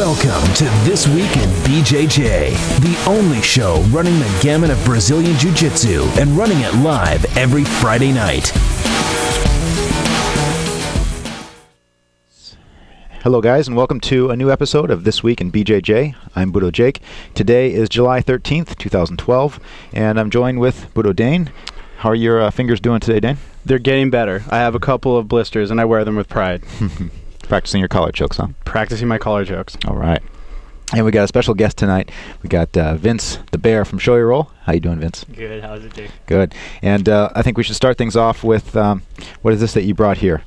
Welcome to This Week in BJJ, the only show running the gamut of Brazilian Jiu Jitsu and running it live every Friday night. Hello, guys, and welcome to a new episode of This Week in BJJ. I'm Budo Jake. Today is July 13th, 2012, and I'm joined with Budo Dane. How are your uh, fingers doing today, Dane? They're getting better. I have a couple of blisters, and I wear them with pride. Practicing your collar chokes, huh? Practicing my collar jokes. All right. And we got a special guest tonight. We got uh, Vince the Bear from Shoyoroll. How you doing, Vince? Good. How's it, Jake? Good. And uh, I think we should start things off with um, what is this that you brought here?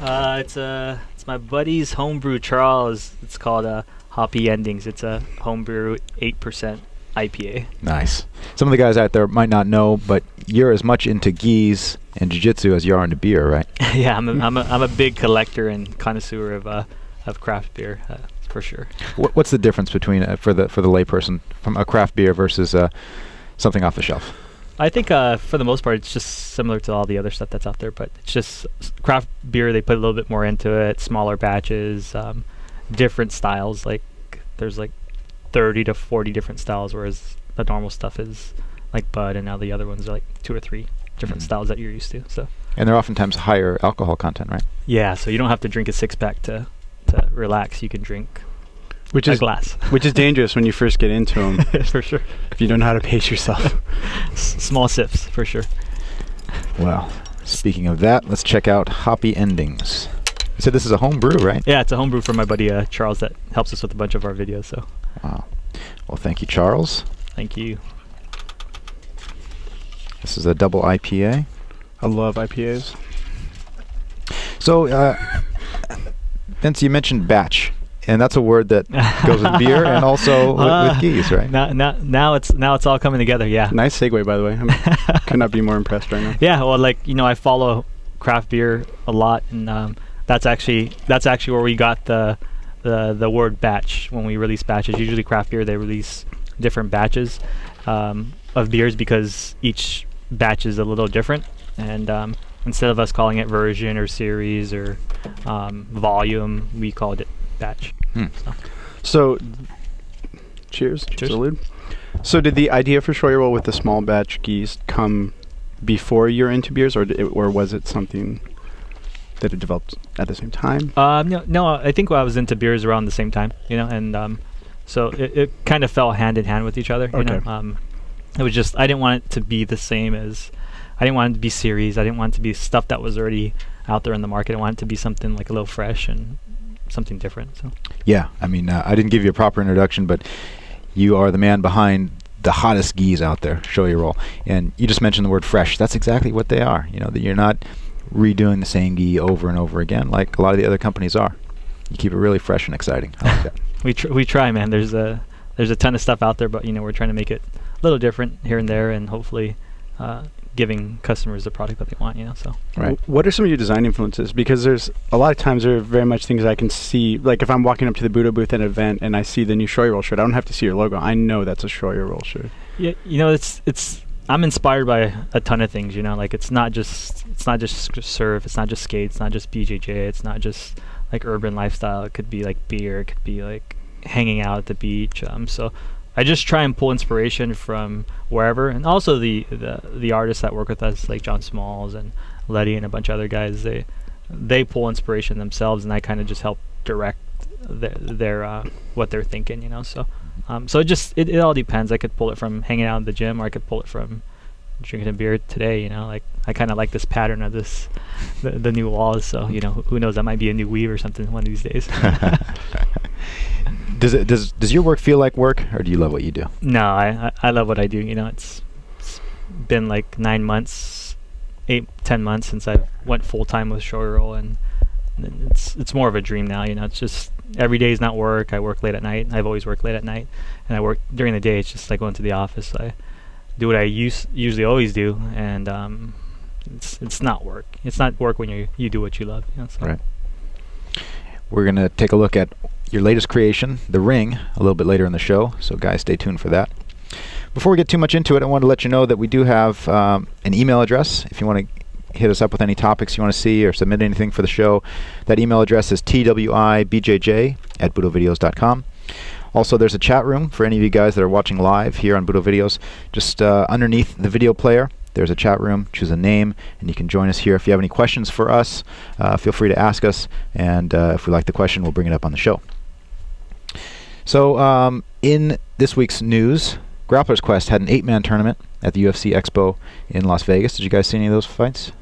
Uh, it's uh, it's my buddy's homebrew Charles. It's called uh, Hoppy Endings. It's a homebrew eight percent IPA. Nice. Some of the guys out there might not know, but you're as much into gis and jiu-jitsu as you are into beer, right? yeah, I'm a, I'm a I'm a big collector and connoisseur of uh of craft beer uh, for sure. What, what's the difference between uh, for the for the layperson from a craft beer versus uh, something off the shelf? I think uh, for the most part it's just similar to all the other stuff that's out there, but it's just craft beer. They put a little bit more into it, smaller batches, um, different styles. Like there's like 30 to 40 different styles, whereas the normal stuff is like Bud, and now the other ones are like two or three different Mhm. styles that you're used to. So And they're oftentimes higher alcohol content, right? yeah, so you don't have to drink a six pack to to relax. You can drink Which a is glass which is dangerous when you first get into them for sure. if you don't know how to pace yourself. S- small sips for sure. Well, speaking of that, let's check out Hoppy Endings. You said this is a home brew, right? Yeah, it's a home brew from my buddy uh, Charles that helps us with a bunch of our videos. So Wow. Well, thank you, Charles. thank you. This is a double IPA. I love IPAs. So, uh, Vince, you mentioned batch, and that's a word that goes with beer and also with, Uh, with gis, right? Now, now, now it's now it's all coming together. Yeah. Nice segue, by the way. I could not be more impressed right now. yeah. Well, like you know, I follow craft beer a lot, and um, that's actually that's actually where we got the the the word batch when we release batches. Usually, craft beer they release different batches um, of beers because each batch is a little different, and um, instead of us calling it version or series or um, volume, we called it batch. Hmm. So. So, cheers. Cheers. Salute. So, did the idea for Shoyoroll with the small batch gis come before you're into beers, or it, or was it something that it developed at the same time? Um, no, no, I think I was into beers around the same time, you know, and um, so it, it kind of fell hand in hand with each other. You know, Okay. um, it was just I didn't want it to be the same as I didn't want it to be series. I didn't want it to be stuff that was already out there in the market. I wanted it to be something like a little fresh and something different. So Yeah, I mean, uh, I didn't give you a proper introduction, but you are the man behind the hottest gis out there. Shoyoroll, and you just mentioned the word fresh. That's exactly what they are. You know that you're not redoing the same gi over and over again like a lot of the other companies are. You keep it really fresh and exciting. I like that. we tr- we try, man. There's a there's a ton of stuff out there, but you know we're trying to make it little different here and there, and hopefully uh, giving customers the product that they want. You know, so. Right. What are some of your design influences? Because there's a lot of times there are very much things I can see. Like if I'm walking up to the Budo booth at an event and I see the new Shoyoroll shirt, I don't have to see your logo. I know that's a Shoyoroll shirt. Yeah, you know, it's it's. I'm inspired by a ton of things. You know, like it's not just it's not just surf, it's not just skate, it's not just BJJ, it's not just like urban lifestyle. It could be like beer, it could be like hanging out at the beach. Um, so I just try and pull inspiration from wherever, and also the the the artists that work with us, like John Smalls and Letty and a bunch of other guys. They they pull inspiration themselves, and I kind of just help direct their, their uh, what they're thinking. You know, so. Um, so it just it, it all depends. I could pull it from hanging out in the gym, or I could pull it from drinking a beer today. You know, like I kind of like this pattern of this the, the new walls. So you know, who, who knows? That might be a new weave or something one of these days. does it does does your work feel like work, or do you love what you do? no, I, I love what I do. You know, it's, it's been like nine months, eight ten months since I went full time with Show Roll, and, it's it's more of a dream now. You know, it's just every day is not work. I work late at night. I've always worked late at night, and I work during the day. It's just like going to the office. I do what I use, usually always do, and um, it's it's not work. It's not work when you you do what you love. You know, so. Right. We're gonna take a look at your latest creation, the ring, a little bit later in the show. So guys, stay tuned for that. Before we get too much into it, I want to let you know that we do have um, an email address. If you want to hit us up with any topics you want to see or submit anything for the show, that email address is twibjj at budovideos.com. Also, there's a chat room for any of you guys that are watching live here on Budo Videos. Just uh, underneath the video player, there's a chat room. Choose a name, and you can join us here. If you have any questions for us, uh, feel free to ask us, and uh, if we like the question, we'll bring it up on the show. So, um, in this week's news, Grappler's Quest had an eight-man tournament at the UFC Expo in Las Vegas. Did you guys see any of those fights?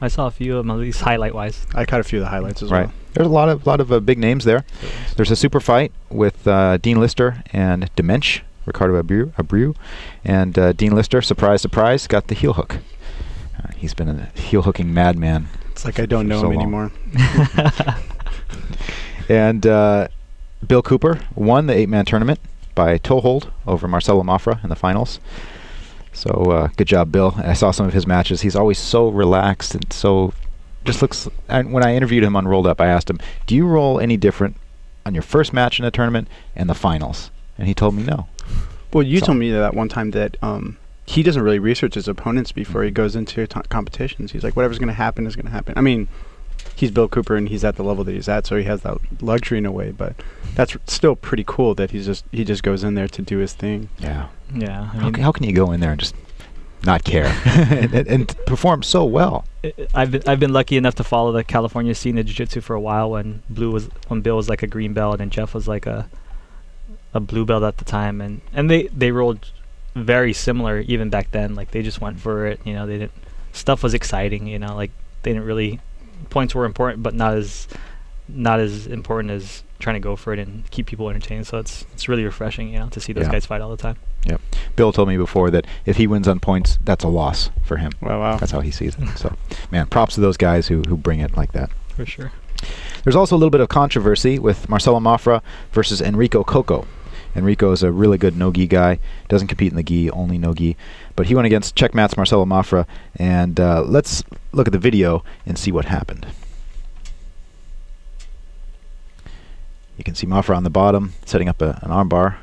I saw a few of them, at least highlight wise. I caught a few of the highlights as Right. well. There's a lot of lot of uh, big names there. There's a super fight with uh, Dean Lister and Demente, Ricardo Abreu, Abreu and uh, Dean Lister. Surprise, surprise, got the heel hook. Uh, he's been a heel hooking madman. It's like I don't know so him long. anymore. And uh, Bill Cooper won the eight-man tournament by toe hold over Marcelo Mafra in the finals. So uh, good job, Bill. I saw some of his matches. He's always so relaxed and so just looks. And when I interviewed him on Rolled Up, I asked him, "Do you roll any different on your first match in a tournament and the finals?" And he told me no. Well, you So- told me that one time that um, he doesn't really research his opponents before Mm-hmm. he goes into t- competitions. He's like, whatever's going to happen is going to happen. I mean, he's Bill Cooper and he's at the level that he's at, so he has that luxury in a way. But that's r- still pretty cool that he's just he just goes in there to do his thing. Yeah. yeah, I How, mean, ca- how can you go in there and just not care and, and, and perform so well? I- I've been I've been lucky enough to follow the California scene of jiu-jitsu for a while. When Blue was when Bill was like a green belt and Jeff was like a a blue belt at the time, and and they they rolled very similar even back then. Like they just went for it. You know, they didn't stuff was exciting. You know, like they didn't really points were important, but not as not as important as trying to go for it and keep people entertained. So it's it's really refreshing. You know, to see those Yeah. guys fight all the time. Bill told me before that if he wins on points, that's a loss for him. Wow, wow. That's how he sees it. So, man, props to those guys who, who bring it like that. For sure. There's also a little bit of controversy with Marcelo Mafra versus Enrico Cocco. Enrico is a really good no-gi guy. Doesn't compete in the gi, only no-gi. But he went against Checkmat's Marcelo Mafra, and uh, let's look at the video and see what happened. You can see Mafra on the bottom, setting up a, an armbar.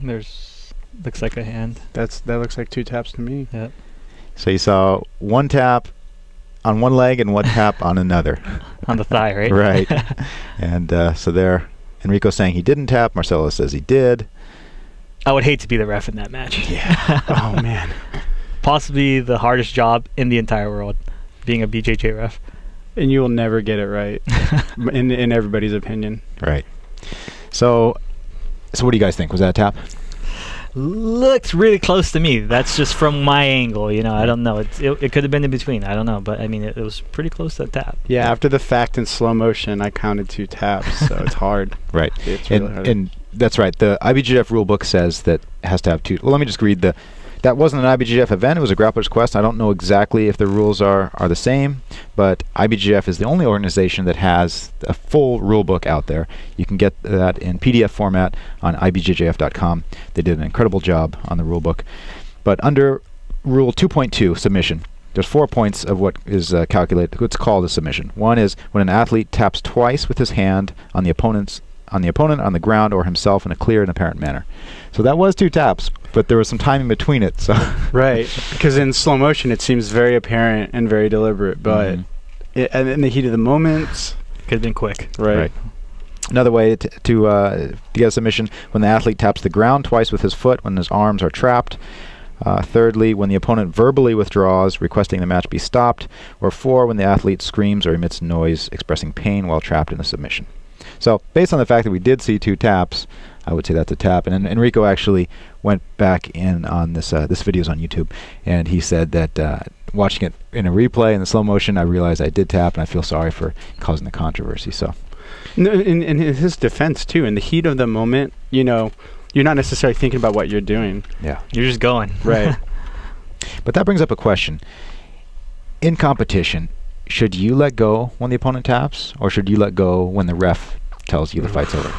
There's looks like a hand. That's that looks like two taps to me. Yeah. So you saw one tap on one leg and one tap on another. on the thigh, right? Right. And uh, so there, Enrico saying he didn't tap. Marcelo says he did. I would hate to be the ref in that match. Yeah. oh man. Possibly the hardest job in the entire world, being a BJJ ref. And you will never get it right, in in everybody's opinion. Right. So, so what do you guys think? Was that a tap? Looks really close to me. That's just from my angle, you know. I don't know. It's, it it could have been in between. I don't know, but I mean, it, it was pretty close to a tap. Yeah, after the fact in slow motion, I counted two taps, so it's hard. Right. It's really And, hard. and that's right. The IBJJF rulebook says that it has to have two. Well, let me just read the. That wasn't an IBJJF event. It was a Grappler's Quest. I don't know exactly if the rules are, are the same, but IBJJF is the only organization that has a full rule book out there. You can get that in PDF format on IBJJF.com. They did an incredible job on the rule book. But under Rule 2.2, submission, there's four points of what is uh, calculated, what's called a submission. One is when an athlete taps twice with his hand on the opponent's on the opponent on the ground or himself in a clear and apparent manner. So that was two taps, but there was some time in between it. So right, because in slow motion, it seems very apparent and very deliberate, but Mhm. it, and in the heat of the moment, Could have been quick. right, Right. Another way to to, uh, to get a submission when the athlete taps the ground twice with his foot when his arms are trapped. Uh, thirdly, when the opponent verbally withdraws, requesting the match be stopped. Or four, when the athlete screams or emits noise expressing pain while trapped in a submission. So, based on the fact that we did see two taps, I would say that's a tap. And En- Enrico actually went back in on this. Uh, this video's on YouTube, and he said that uh, watching it in a replay in the slow motion, I realized I did tap, and I feel sorry for causing the controversy. So, No, in, in his defense too, in the heat of the moment, you know, you're not necessarily thinking about what you're doing. yeah. You're just going. Right. But that brings up a question. In competition, should you let go when the opponent taps, or should you let go when the ref tells you the fight's over?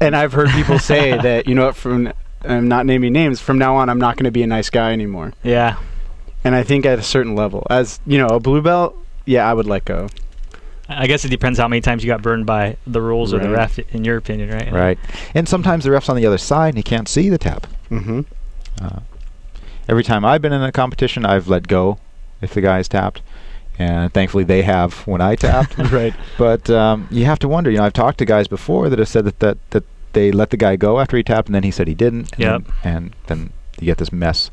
And I've heard people say that, you know, what, from I'm not naming names. From now on, I'm not going to be a nice guy anymore. yeah. And I think at a certain level, as you know, a blue belt, yeah, I would let go. I guess it depends how many times you got burned by the rules or the ref, in your opinion, right? Right. And sometimes the ref's on the other side and he can't see the tap. Mm-hmm. Uh, every time I've been in a competition, I've let go if the guy's tapped, and thankfully they have when I tapped. right. But um, you have to wonder. You know, I've talked to guys before that have said that that, that they let the guy go after he tapped, and then he said he didn't. And Yep. Then, and then you get this mess.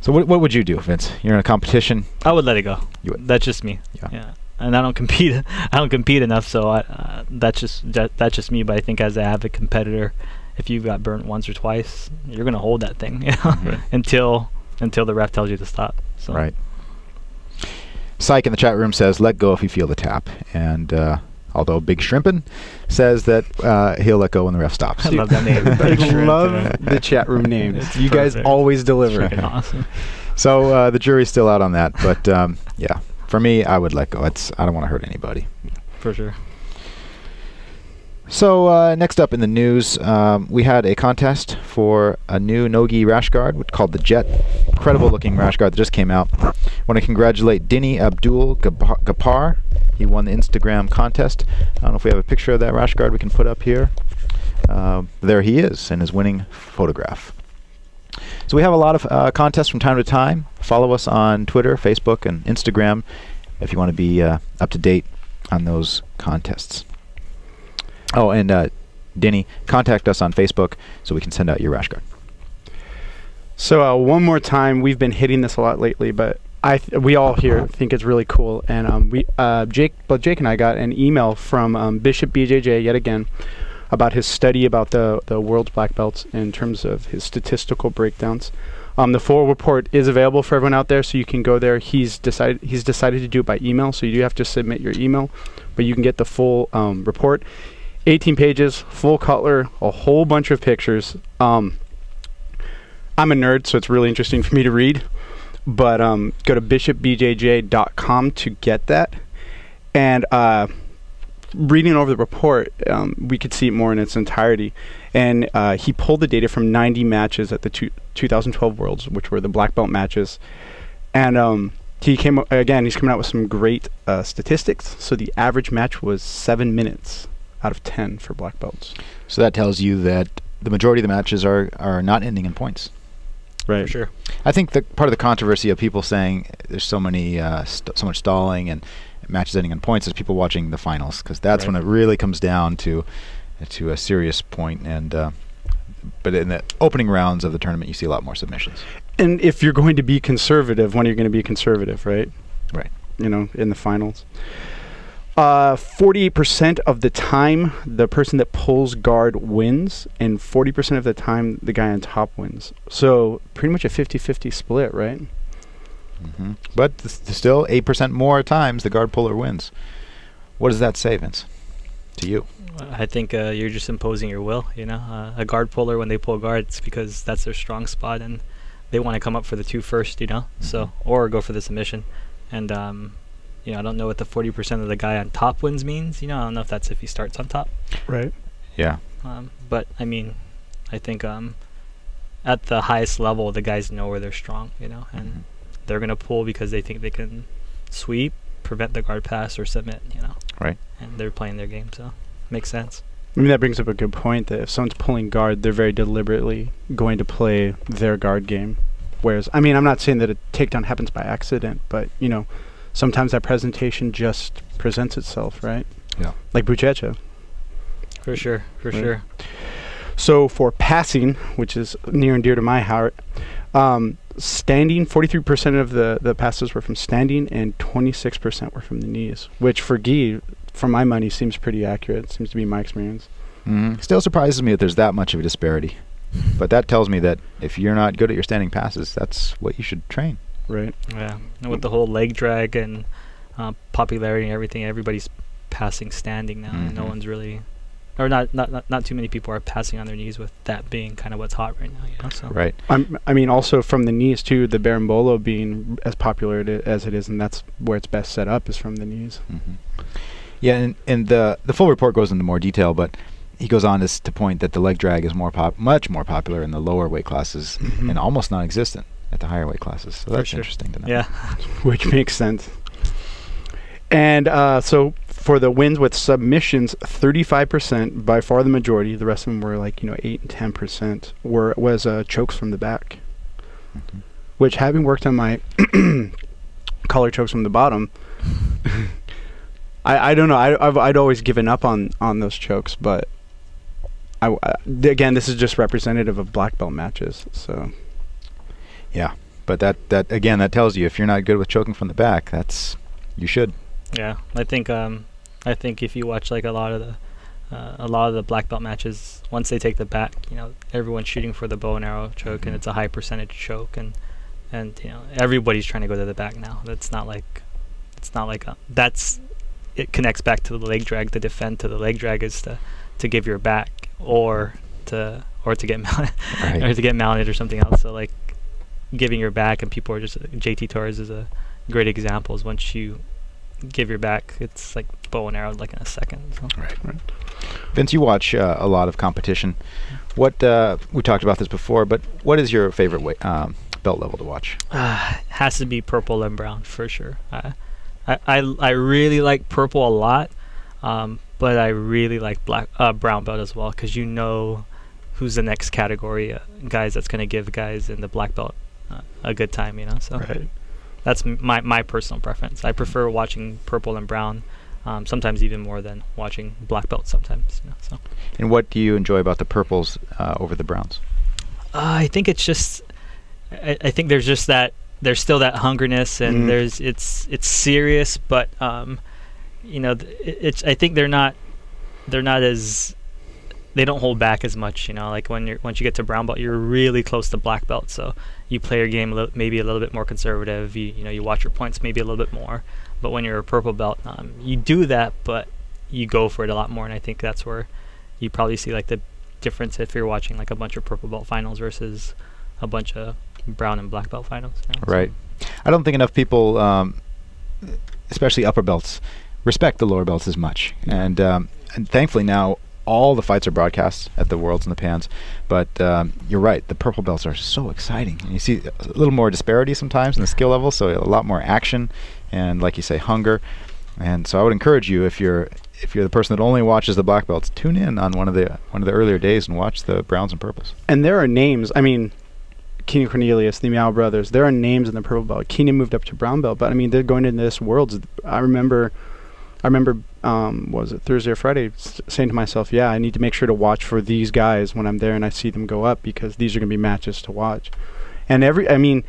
So what what would you do, Vince? You're in a competition. I would let it go. You would. That's just me. Yeah. Yeah. And I don't compete. I don't compete enough, so I, uh, that's just that, that's just me. But I think as an avid competitor, if you've got burnt once or twice, you're gonna hold that thing you know, Mhm. until until the ref tells you to stop. So Right. Psych in the chat room says, "Let go if you feel the tap," and uh, although Big Shrimpin says that uh, he'll let go when the ref stops. I love that name. I love the chat room names. It's you guys always deliver. Right. Awesome. So uh, the jury's still out on that, but um, yeah, for me, I would let go. It's I don't want to hurt anybody. For sure. So uh, next up in the news, um, we had a contest for a new Nogi rash guard called the Jet. Incredible looking rash guard that just came out. want to congratulate Dini Abdul Gapa- Gapar. He won the Instagram contest. I don't know if we have a picture of that rash guard we can put up here. Uh, there he is in his winning photograph. So we have a lot of uh, contests from time to time. Follow us on Twitter, Facebook, and Instagram if you want to be uh, up to date on those contests. Oh, and uh, Denny, contact us on Facebook so we can send out your rash guard. So uh, one more time, we've been hitting this a lot lately, but I we all here think it's really cool. And um, we uh, Jake, but Jake and I got an email from um, Bishop BJJ yet again about his study about the the world's black belts in terms of his statistical breakdowns. Um, the full report is available for everyone out there, so you can go there. He's decided he's decided to do it by email, so you do have to submit your email, but you can get the full um, report. 18 pages, full color, a whole bunch of pictures. Um, I'm a nerd, so it's really interesting for me to read. But um, go to bishopbjj.com to get that. And uh, reading over the report, um, we could see it more in its entirety. And uh, he pulled the data from 90 matches at the two, 2012 Worlds, which were the black belt matches. And um, he came again. He's coming out with some great uh, statistics. So the average match was seven minutes out of ten for black belts. So that tells you that the majority of the matches are, are not ending in points. Right. For sure. I think the part of the controversy of people saying there's so many uh, st- so much stalling and matches ending in points is people watching the finals because that's when it really comes down to to a serious point and uh, but in the opening rounds of the tournament you see a lot more submissions. And if you're going to be conservative, when are you going to be conservative, right? Right. You know, in the finals. Uh, 48% of the time, the person that pulls guard wins, and 40% of the time, the guy on top wins. So, pretty much a 50 50 split, right? hmm But th- still, eight percent more times the guard puller wins. What does that say, Vince? To you? I think uh, you're just imposing your will. You know, uh, a guard puller when they pull guards because that's their strong spot and they want to come up for the two first. You know, so or go for the submission. And um, you know, I don't know what the 40% of the guy on top wins means. You know, I don't know if that's if he starts on top. Right. Yeah. Um, but I mean, I think um, at the highest level, the guys know where they're strong. You know, and Mhm. they're gonna pull because they think they can sweep, prevent the guard pass, or submit. You know, Right. and they're playing their game, so makes sense. I mean, that brings up a good point that if someone's pulling guard, they're very deliberately going to play their guard game. Whereas, I mean, I'm not saying that a takedown happens by accident, but, you know, sometimes that presentation just presents itself, right? Yeah. Like Buchecha. For sure, for Right. sure. So for passing, which is near and dear to my heart, um, standing, 43% of the, the passes were from standing and 26% were from the knees, which for Guy, for my money, seems pretty accurate. Seems to be my experience. Mhm. Still surprises me that there's that much of a disparity. But that tells me that if you're not good at your standing passes, that's what you should train. Right. Yeah, and with the whole leg drag and uh, popularity and everything, everybody's passing standing now, and no Mhm. one's really, or not, not not not too many people are passing on their knees with that being kind of what's hot right now. You know, so Right. I'm, I mean, also from the knees too. The Berimbolo being as popular it as it is, and that's where it's best set up is from the knees. hmm Yeah, and, and the the full report goes into more detail, but he goes on to, s- to point that the leg drag is more pop, much more popular in the lower weight classes Mhm. and almost non-existent at the higher weight classes. So For that's sure. interesting to know. yeah, which makes sense. And uh, so for the wins with submissions, 35%, by far the majority, the rest of them were like, you know, 8 and 10%, were was uh, chokes from the back. Mhm. Which having worked on my collar chokes from the bottom. I, I don't know. I I've, I'd always given up on on those chokes, but I, I again this is just representative of black belt matches. So Yeah, but that that again that tells you if you're not good with choking from the back, that's you should. Yeah, I think um, I think if you watch like a lot of the uh, a lot of the black belt matches, once they take the back, you know, everyone's shooting for the bow and arrow choke, Mhm. and it's a high percentage choke, and and you know everybody's trying to go to the back now. That's not like it's not like a, that's it connects back to the leg drag. To defend to the leg drag is to to give your back or to or to get mounted or to get mounted or something else. So like giving your back, and people are just JT Torres is a great example. Is once you give your back, it's like bow and arrow like in a second. So. Right. Vince, you watch uh, a lot of competition. What uh, we talked about this before, but what is your favorite weight, um, belt level to watch? Uh, has to be purple and brown for sure. Uh, I, I I really like purple a lot, um, but I really like black uh, brown belt as well because you know who's the next category uh, guys that's gonna give guys in the black belt a good time. You know, so right. that's my my personal preference. I prefer watching purple and brown. Um, sometimes even more than watching black belt sometimes. You know, so. And what do you enjoy about the purples uh, over the browns? Uh, I think it's just. I, I think there's just that there's still that hungerness and Mhm. there's it's it's serious, but um, you know, th- it's I think they're not they're not as they don't hold back as much. You know, like when you're once you get to brown belt, you're really close to black belt, so you play your game a li- maybe a little bit more conservative. You you know you watch your points maybe a little bit more, but when you're a purple belt, um, you do that, but you go for it a lot more, and I think that's where you probably see like the difference if you're watching like a bunch of purple belt finals versus a bunch of brown and black belt finals. you know, so- Right. I don't think enough people, um, especially upper belts, respect the lower belts as much. And um, and thankfully now all the fights are broadcast at the Worlds and the Pans. But um, you're right, the purple belts are so exciting. And you see a little more disparity sometimes in the skill level, so a lot more action and, like you say, hunger. And so I would encourage you if you're if you're the person that only watches the black belts, tune in on one of the one of the earlier days and watch the browns and purples. And there are names. I mean, Keenan Cornelius, the Miyao Brothers. There are names in the purple belt. Keenan moved up to brown belt, but I mean, they're going into this worlds. I remember, I remember, um, was it Thursday or Friday, saying to myself, "Yeah, I need to make sure to watch for these guys when I'm there and I see them go up because these are going to be matches to watch." And every, I mean,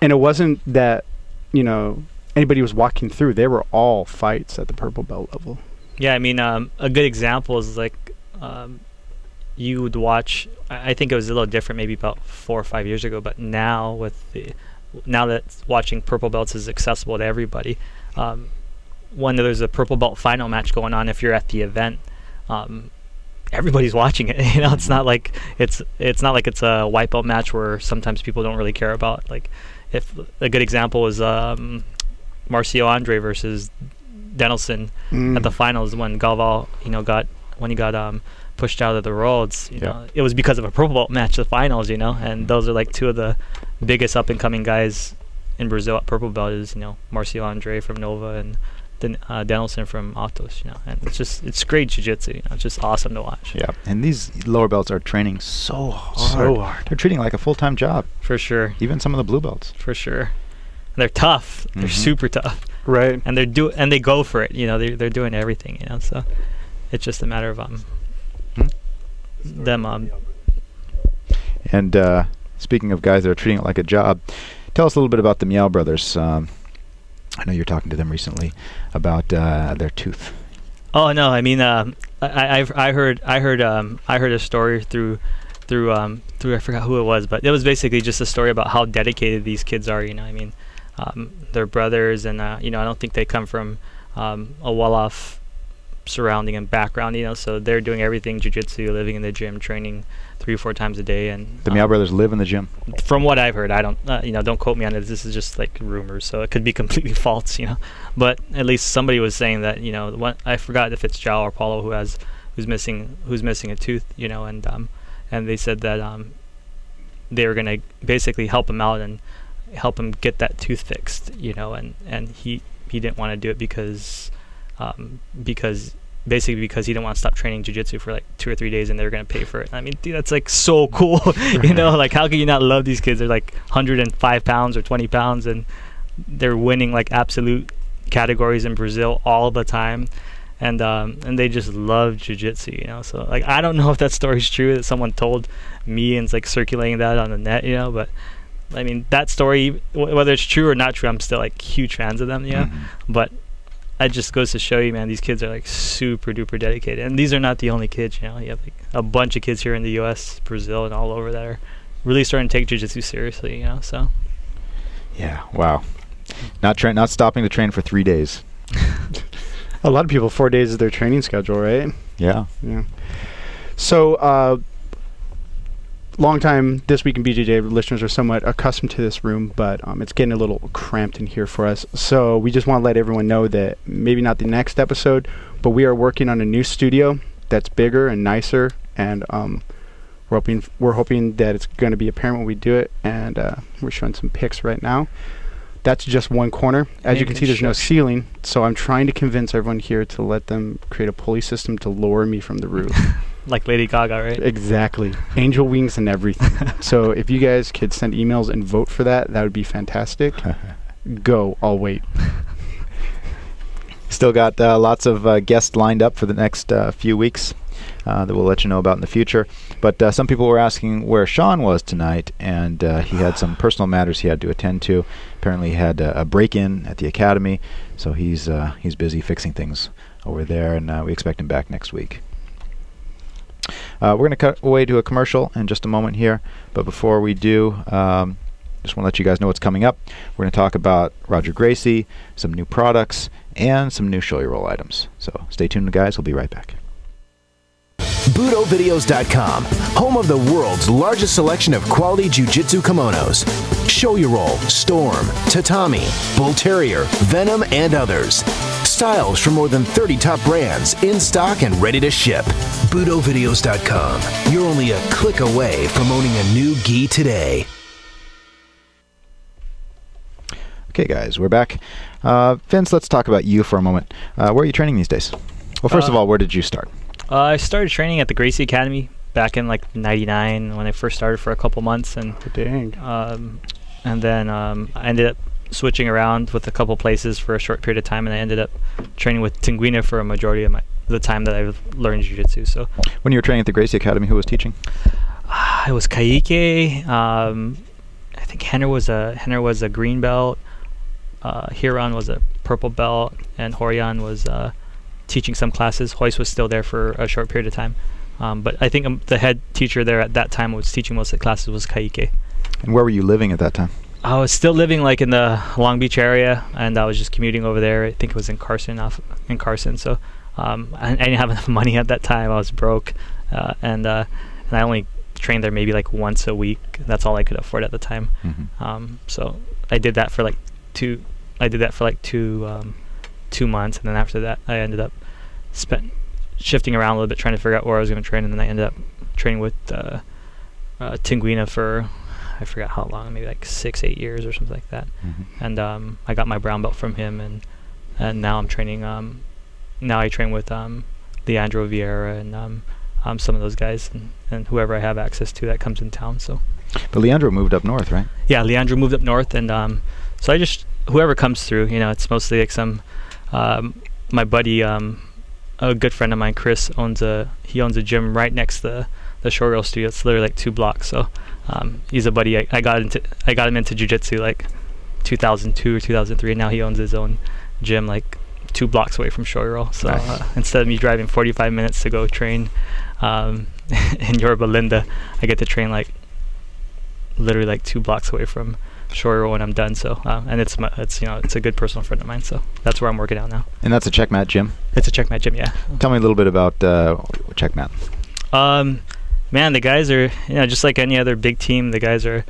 and it wasn't that, you know, anybody was walking through. They were all fights at the purple belt level. Yeah, I mean, um, a good example is like um, you would watch. I I think it was a little different, maybe about four or five years ago. But now with the now that watching purple belts is accessible to everybody, um, when there's a purple belt final match going on, if you're at the event, um, everybody's watching it. You know, it's not like it's it's not like it's a white belt match where sometimes people don't really care about. Like, if a good example is um, Marcio Andre versus Danielson Mm. at the finals when Galvão, you know, got when he got um pushed out of the Worlds. You Yeah. know, it was because of a purple belt match, the finals. You know, and those are like two of the biggest up and coming guys in Brazil at purple belt. Is you know Marcio Andre from Nova and then uh, Danielson from Atos. You know, and it's just it's great jiu-jitsu. You know, it's just awesome to watch. Yeah, and these lower belts are training so hard. so hard. They're treating like a full time job. For sure, Even some of the blue belts. for sure. And they're tough. They're Mhm. super tough, Right. and they're do and they go for it. You know, they're they're doing everything. You know, so it's just a matter of um Hmm? them um And uh, speaking of guys that are treating it like a job, tell us a little bit about the Miyao Brothers. Um, I know you're talking to them recently about uh, their tooth. Oh no, I mean, um, I, I've I heard I heard um, I heard a story through through um, through I forgot who it was, but it was basically just a story about how dedicated these kids are. You know, I mean, um, they're brothers, and uh, you know, I don't think they come from um, a well-off surrounding and background. You know, so they're doing everything jujitsu, living in the gym, training three or four times a day, and The um, Miyao Brothers live in the gym. from what I've heard, I don't, uh, you know, don't quote me on it. This is just like rumors, so it could be completely false, you know. But at least somebody was saying that, you know, what I forgot if it's Jao or Paulo who has, who's missing, who's missing a tooth, you know, and um, and they said that um, they were gonna basically help him out and help him get that tooth fixed, you know, and and he he didn't want to do it because, um, because basically because he didn't want to stop training jiu-jitsu for like two or three days and they were going to pay for it i mean dude that's like so cool you know like how can you not love these kids they're like 105 pounds or 20 pounds and they're winning like absolute categories in Brazil all the time. And um, and they just love jiu-jitsu you know. So like I don't know if that story's true that someone told me and it's like circulating that on the net, you know. But I mean that story, w- whether it's true or not true, I'm still like huge fans of them, you know. Mhm. But it just goes to show you, man, these kids are like super duper dedicated, and these are not the only kids. You know, you have like a bunch of kids here in the U.S., Brazil, and all over that are really starting to take jujitsu seriously. You know, so Yeah. Wow. Not train. Not stopping to train for three days. A lot of people, four days is their training schedule, right? Yeah. Yeah. So, uh, long time this week in BJJ listeners are somewhat accustomed to this room, but um, it's getting a little cramped in here for us. So we just want to let everyone know that maybe not the next episode, but we are working on a new studio that's bigger and nicer, and um, we're hoping we're hoping that it's going to be apparent when we do it, and uh, we're showing some pics right now. That's just one corner. As you can see, there's no ceiling, so I'm trying to convince everyone here to let them create a pulley system to lower me from the roof. like Lady Gaga, right? Exactly. Angel wings and everything. so if you guys could send emails and vote for that, that would be fantastic. Go. I'll wait. Still got uh, lots of uh, guests lined up for the next uh, few weeks uh, that we'll let you know about in the future. But uh, some people were asking where Sean was tonight, and uh, he had some personal matters he had to attend to. Apparently, he had uh, a break-in at the academy, so he's uh, he's busy fixing things over there, and uh, we expect him back next week. Uh, we're going to cut away to a commercial in just a moment here, but before we do, um, just want to let you guys know what's coming up. We're going to talk about Roger Gracie, some new products, and some new Shoyoroll items. So stay tuned, guys. We'll be right back. BudoVideos.com, home of the world's largest selection of quality jujitsu kimonos. Shoyoroll, Storm, Tatami, Bull Terrier, Venom, and others. Styles from more than 30 top brands in stock and ready to ship. BudoVideos.com. You're only a click away from owning a new gi today. Okay, guys, we're back. Uh, Vince, let's talk about you for a moment. Uh, where are you training these days? Well, first of Uh, all, where did you start? Uh, I started training at the Gracie Academy back in like '99 when I first started for a couple months, and Dang. um, and then um, I ended up switching around with a couple places for a short period of time, and I ended up training with Tinguinha for a majority of my the time that I've learned jiu-jitsu. So When you were training at the Gracie Academy, who was teaching? it was Kaike. Um, I think Rener was a Rener was a green belt. Uh, was a purple belt, and Rorion was uh, teaching some classes. Royce was still there for a short period of time. Um, but I think um, the head teacher there at that time was teaching most of the classes was Kaike. And where were you living at that time? I was still living like in the Long Beach area, and I was just commuting over there. I think it was in Carson, off in Carson. So um, I, I didn't have enough money at that time. I was broke, uh, and uh, and I only trained there maybe like once a week. That's all I could afford at the time. Mhm. Um, so I did that for like two. I did that for like two um, two months, and then after that, I ended up spent shifting around a little bit, trying to figure out where I was going to train, and then I ended up training with uh, uh, Tinguinha for I forgot how long, maybe like six, eight years or something like that. Mhm. And um, I got my brown belt from him, and and now I'm training. Um, now I train with um, Leandro Vieira and um, um, some of those guys, and, and whoever I have access to that comes in town. So But Leandro moved up north, right? yeah, Leandro moved up north, and um, so I just whoever comes through, you know, it's mostly like some um, my buddy, um, a good friend of mine, Chris owns a he owns a gym right next to the the rail studio. It's literally like two blocks. So um, he's a buddy. I, I got into I got him into jujitsu like 2002 or 2003, and now he owns his own gym like two blocks away from roll. So Nice. uh, instead of me driving 45 minutes to go train um, in Yorba Linda, I get to train like literally like two blocks away from Shore when I'm done. So uh, and it's my, it's you know it's a good personal friend of mine. So that's where I'm working out now. And that's a checkmat gym. It's a checkmat gym, yeah. Tell me a little bit about uh, checkmat. Um, man, the guys are you know just like any other big team. The guys are,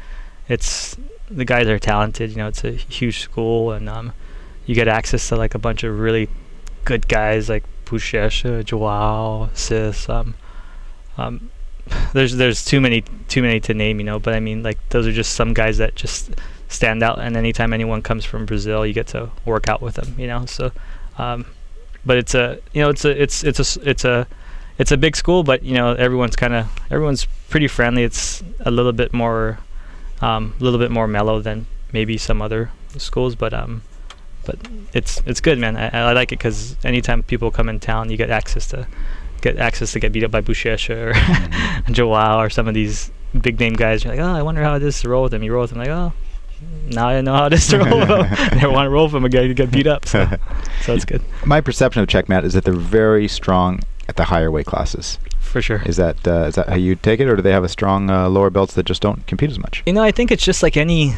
it's the guys are talented. You know, it's a huge school, and um, you get access to like a bunch of really good guys like Buchecha, Joao, Sis. Um, um, there's there's too many too many to name, you know. But I mean, like those are just some guys that just stand out. And anytime anyone comes from Brazil, you get to work out with them, you know. So, um, but it's a you know it's a it's it's a it's a it's a big school, but you know everyone's kind of everyone's pretty friendly. It's a little bit more, um, a little bit more mellow than maybe some other schools, but um, but it's it's good, man. I, I like it because anytime people come in town, you get access to get access to get beat up by Buchecha or Mm-hmm. Joao or some of these big name guys. You're like, oh, I wonder how it is to roll with him. You roll with him, like, oh, now I know how it is to roll with him. Never want to roll with him again. You get beat up, so so it's good My perception of Checkmat is that they're very strong at the higher weight classes. for sure. Is that uh, is that how you take it, or do they have a strong uh, lower belts that just don't compete as much? You know, I think it's just like any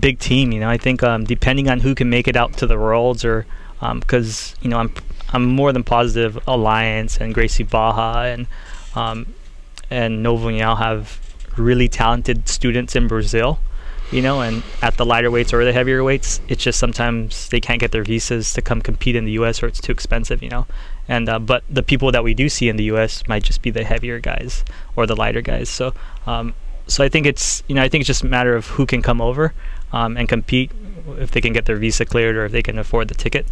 big team. You know, I think um, depending on who can make it out to the Worlds, or because you know, I'm I'm more than positive Alliance and Gracie Barra and um, and Nova União have really talented students in Brazil. You know, and at the lighter weights or the heavier weights, it's just sometimes they can't get their visas to come compete in the U.S. or it's too expensive. You know, and uh, but the people that we do see in the U.S. might just be the heavier guys or the lighter guys. So um, so I think it's you know I think it's just a matter of who can come over um, and compete if they can get their visa cleared or if they can afford the ticket.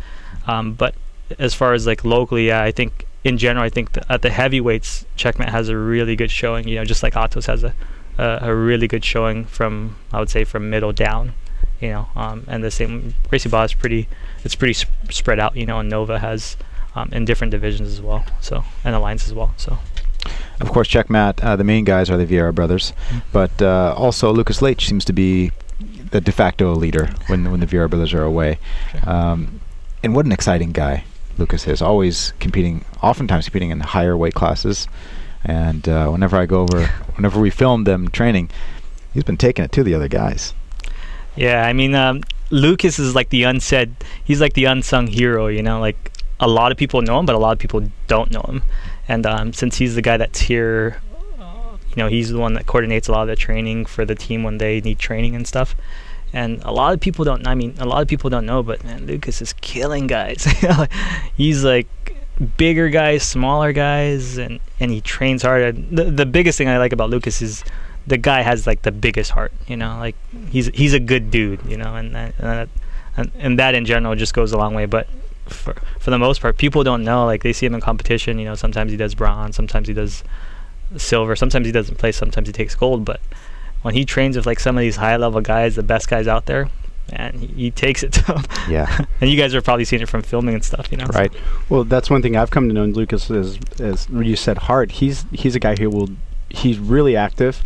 Um, but as far as like locally, yeah, I think in general, I think th- at the heavyweights, Checkmat has a really good showing. You know, just like Atos has a a, a really good showing from I would say from middle down. You know, um, and the same Gracie Barra is pretty. It's pretty sp- spread out. You know, and Nova has um, in different divisions as well. So and Alliance as well. So. Of course, Checkmat. Uh, the main guys are the Vieira brothers, but uh, also Lucas Leite seems to be the de facto leader when when the Vieira brothers are away. Um, and what an exciting guy Lucas is! Always competing, oftentimes competing in higher weight classes. And uh, whenever I go over, whenever we film them training, he's been taking it to the other guys. Yeah, I mean, um, Lucas is like the unsaid. He's like the unsung hero. You know, like a lot of people know him, but a lot of people don't know him. And um, since he's the guy that's here, you know, he's the one that coordinates a lot of the training for the team when they need training and stuff. And a lot of people don't. I mean, a lot of people don't know, but man, Lucas is killing guys. he's like bigger guys, smaller guys, and and he trains hard. The the biggest thing I like about Lucas is the guy has like the biggest heart. You know, like he's he's a good dude. You know, and that, and that, and that in general just goes a long way. But for for the most part, people don't know. Like they see him in competition. You know, sometimes he does bronze, sometimes he does silver, sometimes he doesn't play, sometimes he takes gold. But when he trains with like some of these high level guys, the best guys out there, man, he, he takes it to them. Yeah. and you guys are probably seeing it from filming and stuff. You know, so- Right. Well, that's one thing I've come to know in Lucas is, is when you said hard. He's he's a guy who will he's really active,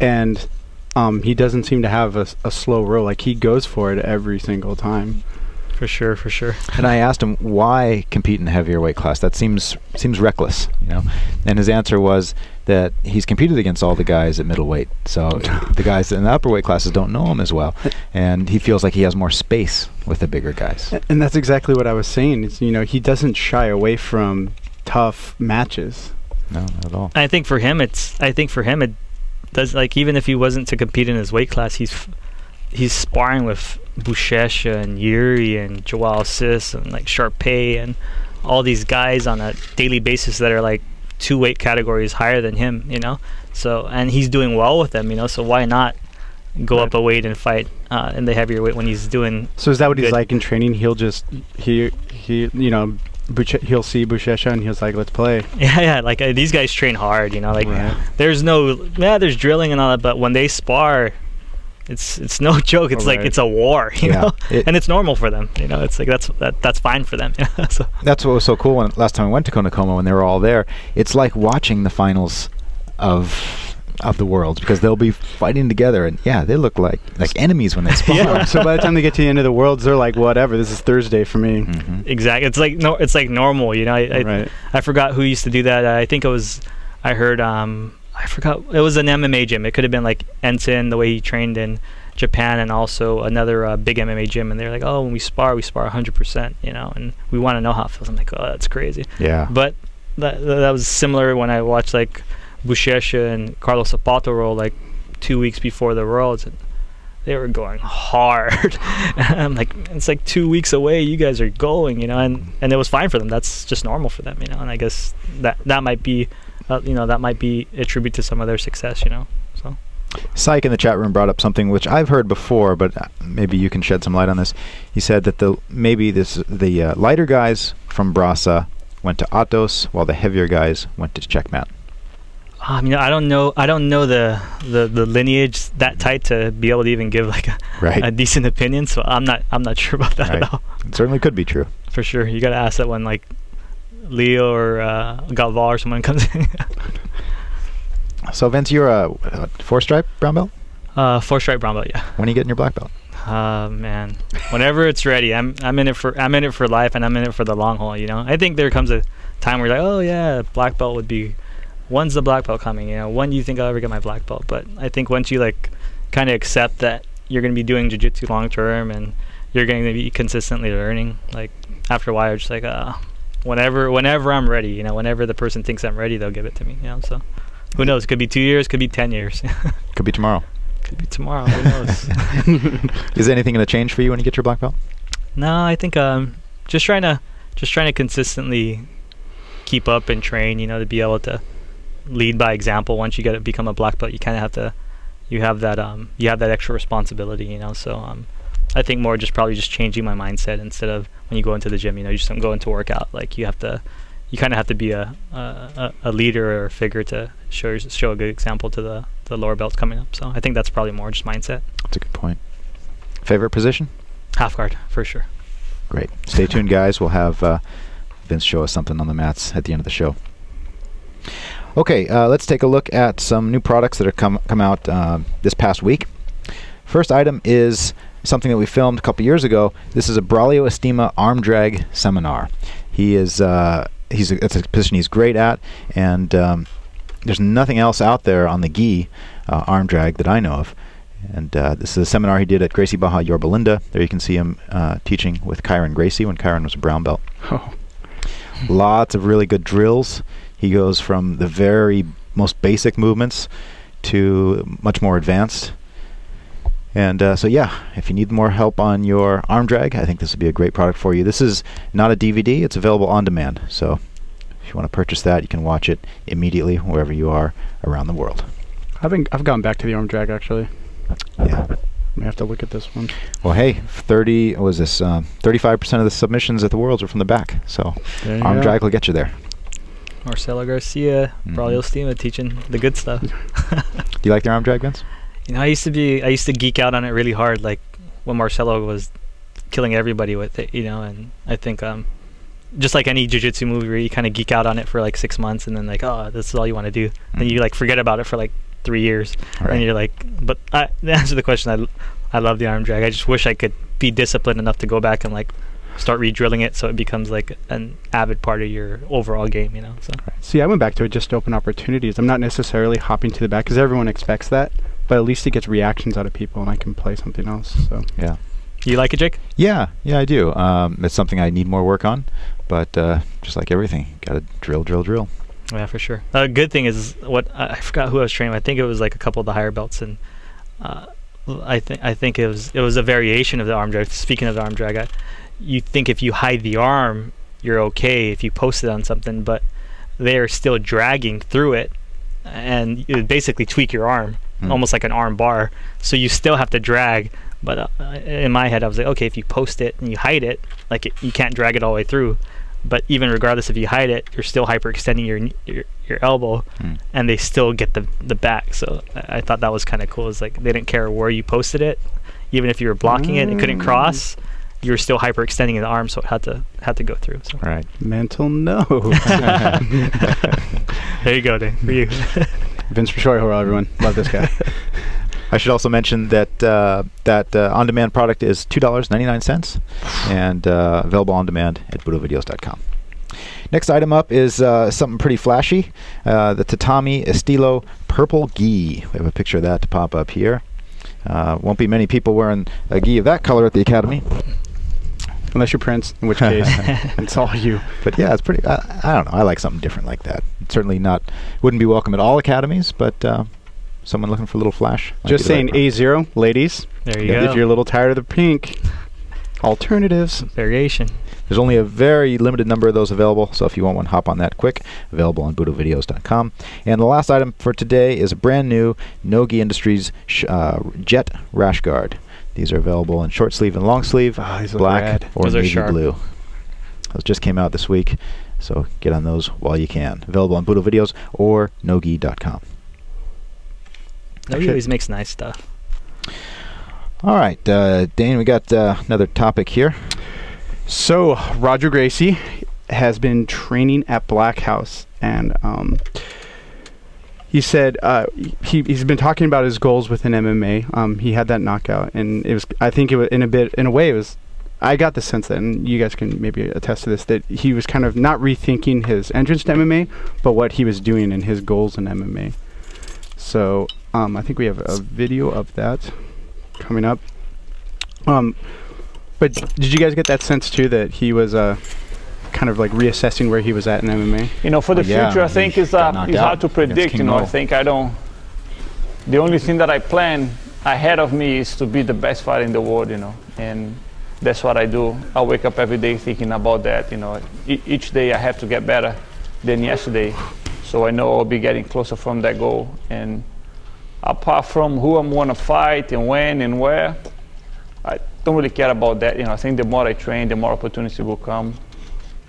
and um, he doesn't seem to have a slow roll. Like he goes for it every single time. For sure, for sure. And I asked him why compete in the heavier weight class. That seems seems reckless, you know. And his answer was that he's competed against all the guys at middleweight, so the guys in the upper weight classes don't know him as well, and he feels like he has more space with the bigger guys. And that's exactly what I was saying. It's, you know, he doesn't shy away from tough matches. No, not at all. I think for him, it's. I think for him, it does like even if he wasn't to compete in his weight class, he's f- he's sparring with Buchecha and Yuri and Joao Sis and like Sharpay and all these guys on a daily basis that are like two weight categories higher than him, you know. So and he's doing well with them, you know. So why not go Right. up a weight and fight uh, in the heavier weight when he's doing? So is that what he's like in training? He'll just he he you know. Buche- he'll see Buchecha and he's like, "Let's play." Yeah, yeah. Like uh, these guys train hard, you know. Like Right. there's no yeah, there's drilling and all that, but when they spar, it's it's no joke. It's like it's a war, you Yeah. know, It- and it's normal for them. You know, it's like that's that that's fine for them. You know? so That's what was so cool when last time I went to Konakoma when they were all there. It's like watching the finals of of the worlds because they'll be fighting together and yeah, they look like like enemies when they spar. Yeah. so by the time they get to the end of the worlds, they're like, "Whatever. This is Thursday for me." Mhm. exactly, it's like no, it's like normal. You know, I I, right. I forgot who used to do that. I think it was I heard um I forgot it was an MMA gym. It could have been like Ensign the way he trained in Japan and also another uh, big MMA gym. And they're like, oh, when we spar, we spar 100%. You know, and we want to know how it feels. I'm like, oh, that's crazy. Yeah. But that that was similar when I watched like Buchecha and Carlos Zapato roll like two weeks before the Worlds. And they were going hard. I'm like, it's like two weeks away. You guys are going, you know, and and it was fine for them. That's just normal for them, you know. And I guess that that might be, uh, you know, that might be a tribute to some of their success, you know. So Syke in the chat room brought up something which I've heard before, but uh, maybe you can shed some light on this. He said that the maybe this the uh, lighter guys from Brasa went to Atos, while the heavier guys went to Checkmat. I mean, I don't know. I don't know the, the, the lineage that tight to be able to even give like a, Right. a decent opinion. So I'm not I'm not sure about that Right. at all. It certainly could be true. For sure, you got to ask that one like Leo or uh, Galvão or someone comes in. So Vince, you're a, a four stripe brown belt. uh, four stripe brown belt, yeah. When are you getting your black belt? Uh, man, whenever it's ready, I'm I'm in it for I'm in it for life, and I'm in it for the long haul. You know, I think there comes a time where you're like, oh yeah, black belt would be. When's the black belt coming? You know, when do you think I'll ever get my black belt? But I think once you like, kind of accept that you're gonna be doing jujitsu long term and you're going to be consistently learning, like after a while, you're just like, uh, whenever whenever I'm ready, you know, whenever the person thinks I'm ready, they'll give it to me. You know, so who knows? Could be two years, could be ten years, Could be tomorrow. could be tomorrow. Who knows? Is anything going to change for you when you get your black belt? No, I think um just trying to just trying to consistently keep up and train, you know, to be able to lead by example. Once you get to become a black belt, you kind of have to you have that um you have that extra responsibility, you know. So um I think more just probably just changing my mindset instead of when you go into the gym, you know, you just don't go into workout like you have to you kind of have to be a, a a- leader or a figure to show show a good example to the the lower belts coming up. So I think that's probably more just mindset. That's a good point. Favorite position? Half guard for sure. Great. Stay tuned, guys. We'll have uh, Vince show us something on the mats at the end of the show. Okay, uh, let's take a look at some new products that have come come out uh, this past week. First item is something that we filmed a couple years ago. This is a Braulio Estima arm drag seminar. He is uh, he's a, that's a position he's great at, and um, there's nothing else out there on the gi uh, arm drag that I know of. And uh, this is a seminar he did at Gracie Barra Yorba Linda. There you can see him uh, teaching with Kyron Gracie when Kyron was a brown belt. Oh, Lots of really good drills. He goes from the very most basic movements to much more advanced. And uh, so, yeah, if you need more help on your arm drag, I think this would be a great product for you. This is not a DVD, it's available on demand. So, if you want to purchase that, you can watch it immediately wherever you are around the world. I've been I've gone back to the arm drag actually. Yeah. I have to look at this one. Well, hey, 30 what was this? Um, 35% of the submissions at the Worlds are from the back. So, arm go. drag will get you there. Marcelo Garcia, Mhm. Braulio Estima teaching the good stuff. Do you like the arm drag, Vince? You know, I used to be, I used to geek out on it really hard, like when Marcelo was killing everybody with it, you know, and I think, um, just like any jujitsu movie where you kind of geek out on it for like six months and then like, oh, this is all you want to do. Then Mhm. you like forget about it for like three years. Right. And you're like, but I, to answer the question I, I love the arm drag. I just wish I could be disciplined enough to go back and like start re-drilling it so it becomes like an avid part of your overall game, you know, so. See, I went back to it just to open opportunities. I'm not necessarily hopping to the back because everyone expects that, but at least it gets reactions out of people, and I can play something else. So Yeah. You like it, Jake? Yeah, yeah, I do. Um, it's something I need more work on, but uh, just like everything, got to drill, drill, drill. Yeah, for sure. A good thing is what I forgot who I was training. with. I think it was like a couple of the higher belts, and uh, I think I think it was it was a variation of the arm drag. Speaking of the arm drag, I, you think if you hide the arm, you're okay if you post it on something, but they're still dragging through it, and you basically tweak your arm, Hmm. almost like an arm bar. So you still have to drag. But uh, in my head, I was like, okay, if you post it and you hide it, like it, you can't drag it all the way through. But even regardless if you hide it, you're still hyperextending your your, your elbow, Hmm. and they still get the the back. So I, I thought that was kind of cool. It's like they didn't care where you posted it, even if you were blocking it, it couldn't Mm. cross. You were still hyperextending the arm, so it had to had to go through. So Right. mental note. there you go, Dave, for you. Vince Bishoyhoro, everyone, love this guy. I should also mention that uh, that uh, on-demand product is two dollars ninety-nine cents, and uh, available on demand at budovideos.com. Next item up is uh, something pretty flashy: uh, the Tatami Estilo Purple Gi. We have a picture of that to pop up here. Uh, won't be many people wearing a gi of that color at the academy, Unless you're Prince, in which case it's all you. but yeah, it's pretty. I, I don't know. I like something different like that. Certainly not. Wouldn't be welcome at all academies, but uh, someone looking for a little flash. Just saying, right A zero, ladies. There you Yeah, go. If you're a little tired of the pink, alternatives. Variation. There's only a very limited number of those available, so if you want one, hop on that quick. Available on budovideos.com. And the last item for today is a brand new Nogi Industries sh- uh, Jet Rash Guard. These are available in short sleeve and long sleeve, Ah, these look black rad. or Those navy blue. Those just came out this week. So get on those while you can. Available on Budo Videos or nogi.com. No, he always makes nice stuff. All right, uh, Dane, we got uh, another topic here. So Roger Gracie has been training at Black House, and um, he said uh, he he's been talking about his goals within MMA. Um, he had that knockout, and it was I think it was in a bit in a way it was. I got the sense that, and you guys can maybe attest to this, that he was kind of not rethinking his entrance to MMA, but what he was doing and his goals in MMA. So um, I think we have a video of that coming up. Um, but did you guys get that sense too that he was uh, kind of like reassessing where he was at in MMA? You know, for the Oh, yeah, future, I he think it's, got uh, knocked it's hard to predict. You know, I think I don't. The only thing that I plan ahead of me is to be the best fighter in the world. You know, and that's what I do. I wake up every day thinking about that. You know, e- each day I have to get better than yesterday, so I know I'll be getting closer from that goal. And apart from who I'm going to fight and when and where, I don't really care about that. You know, I think the more I train, the more opportunity will come,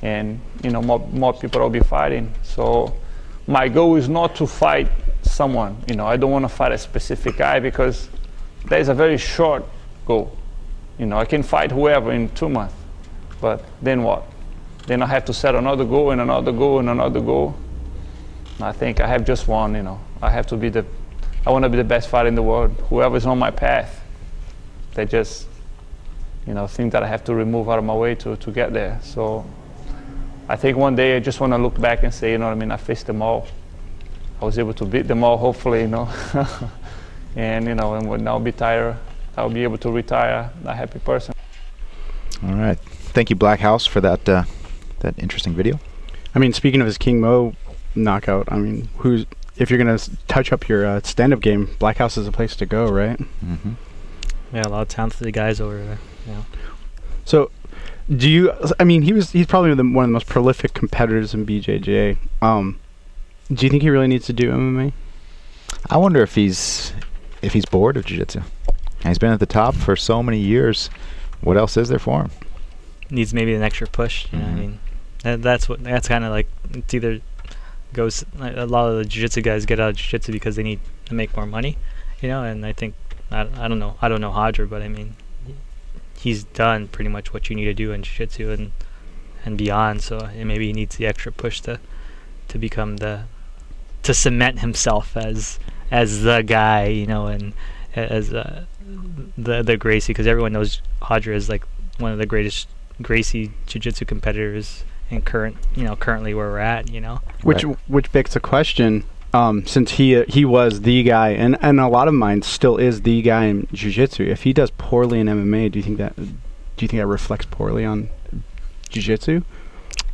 and you know, more more people will be fighting. So my goal is not to fight someone. You know, I don't want to fight a specific guy because that is a very short goal. You know, I can fight whoever in two months, but then what? Then I have to set another goal and another goal and another goal. I think I have just one. You know, I have to be the. I want to be the best fighter in the world. Whoever's on my path, they just, you know, think that I have to remove out of my way to, to get there. So I think one day I just want to look back and say, you know what I mean, I faced them all. I was able to beat them all, hopefully, you know. and, you know, and when I'll be tired, I'll be able to retire a happy person. All right. Thank you, Black House, for that uh, that interesting video. I mean, speaking of his King Mo knockout, I mean, who's if you're gonna touch up your uh, stand-up game, Black House is a place to go, right? Mm-hmm. Yeah, a lot of talented guys over there. Yeah. So, do you? I mean, he was he's probably the, one of the most prolific competitors in BJJ. Um, do you think he really needs to do MMA? I wonder if he's if he's bored of jiu-jitsu. He's been at the top for so many years. What else is there for him? Needs maybe an extra push. You know. I mean, that, that's what that's kind of like. It's either goes. like, A lot of the jiu-jitsu guys get out of jiu-jitsu because they need to make more money. You know, and I think I, I don't know I don't know Hodger, but I mean, he's done pretty much what you need to do in jiu-jitsu and and beyond. So uh, maybe he needs the extra push to to become the to cement himself as as the guy, you know, and as uh, the the Gracie, because everyone knows Hodger is like one of the greatest Gracie jiu-jitsu competitors in current, you know, currently where we're at, you know. Which Right. which begs the question, um, since he uh, he was the guy, and and a lot of mine still is the guy in jiu-jitsu. If he does poorly in MMA, do you think that do you think that reflects poorly on jiu-jitsu,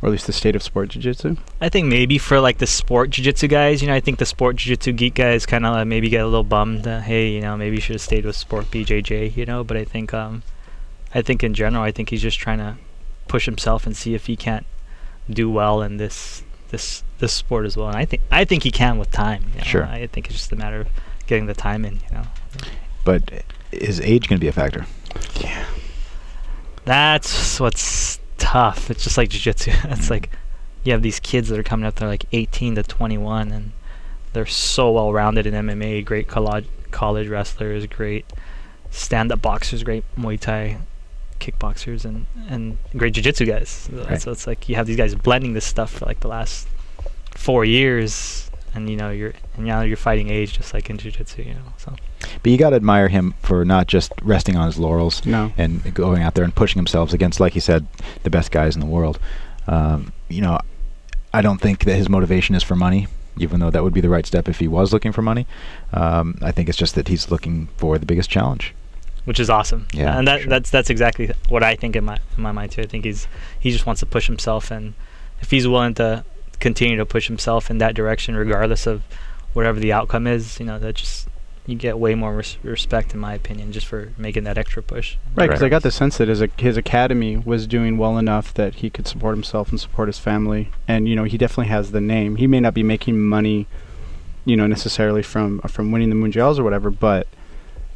or at least the state of sport jiu-jitsu? I think maybe for like the sport jiu-jitsu guys, you know, I think the sport jiu-jitsu geek guys kind of uh, maybe get a little bummed. That, hey, you know, maybe you should have stayed with sport BJJ, you know. But I think, um, I think in general, I think he's just trying to push himself and see if he can't do well in this this this sport as well. And I think I think he can with time. You know? Sure. I think it's just a matter of getting the time in. You know. But is age going to be a factor? Yeah. That's what's tough. It's just like jiu-jitsu. it's Mhm. like you have these kids that are coming up. They're like 18 to 21, and they're so well-rounded in MMA. Great college college wrestlers, great stand-up boxers, great Muay Thai kickboxers, and and great jiu-jitsu guys. So, Right. so it's like you have these guys blending this stuff for like the last four years, and you know you're and now you're fighting age just like in jiu-jitsu. You know, so But you got to admire him for not just resting on his laurels No. and going out there and pushing himself against, like you said, the best guys in the world. Um, you know, I don't think that his motivation is for money, even though that would be the right step if he was looking for money. Um, I think it's just that he's looking for the biggest challenge. which is awesome. Yeah, and that sure. that's that's exactly what I think in my in my mind too. I think he's he just wants to push himself, and if he's willing to continue to push himself in that direction, regardless of whatever the outcome is, you know, that just you get way more res- respect, in my opinion, just for making that extra push. Right, because Right. I got the sense that his his academy was doing well enough that he could support himself and support his family, and you know he definitely has the name. He may not be making money, you know, necessarily from from winning the Mundials or whatever, but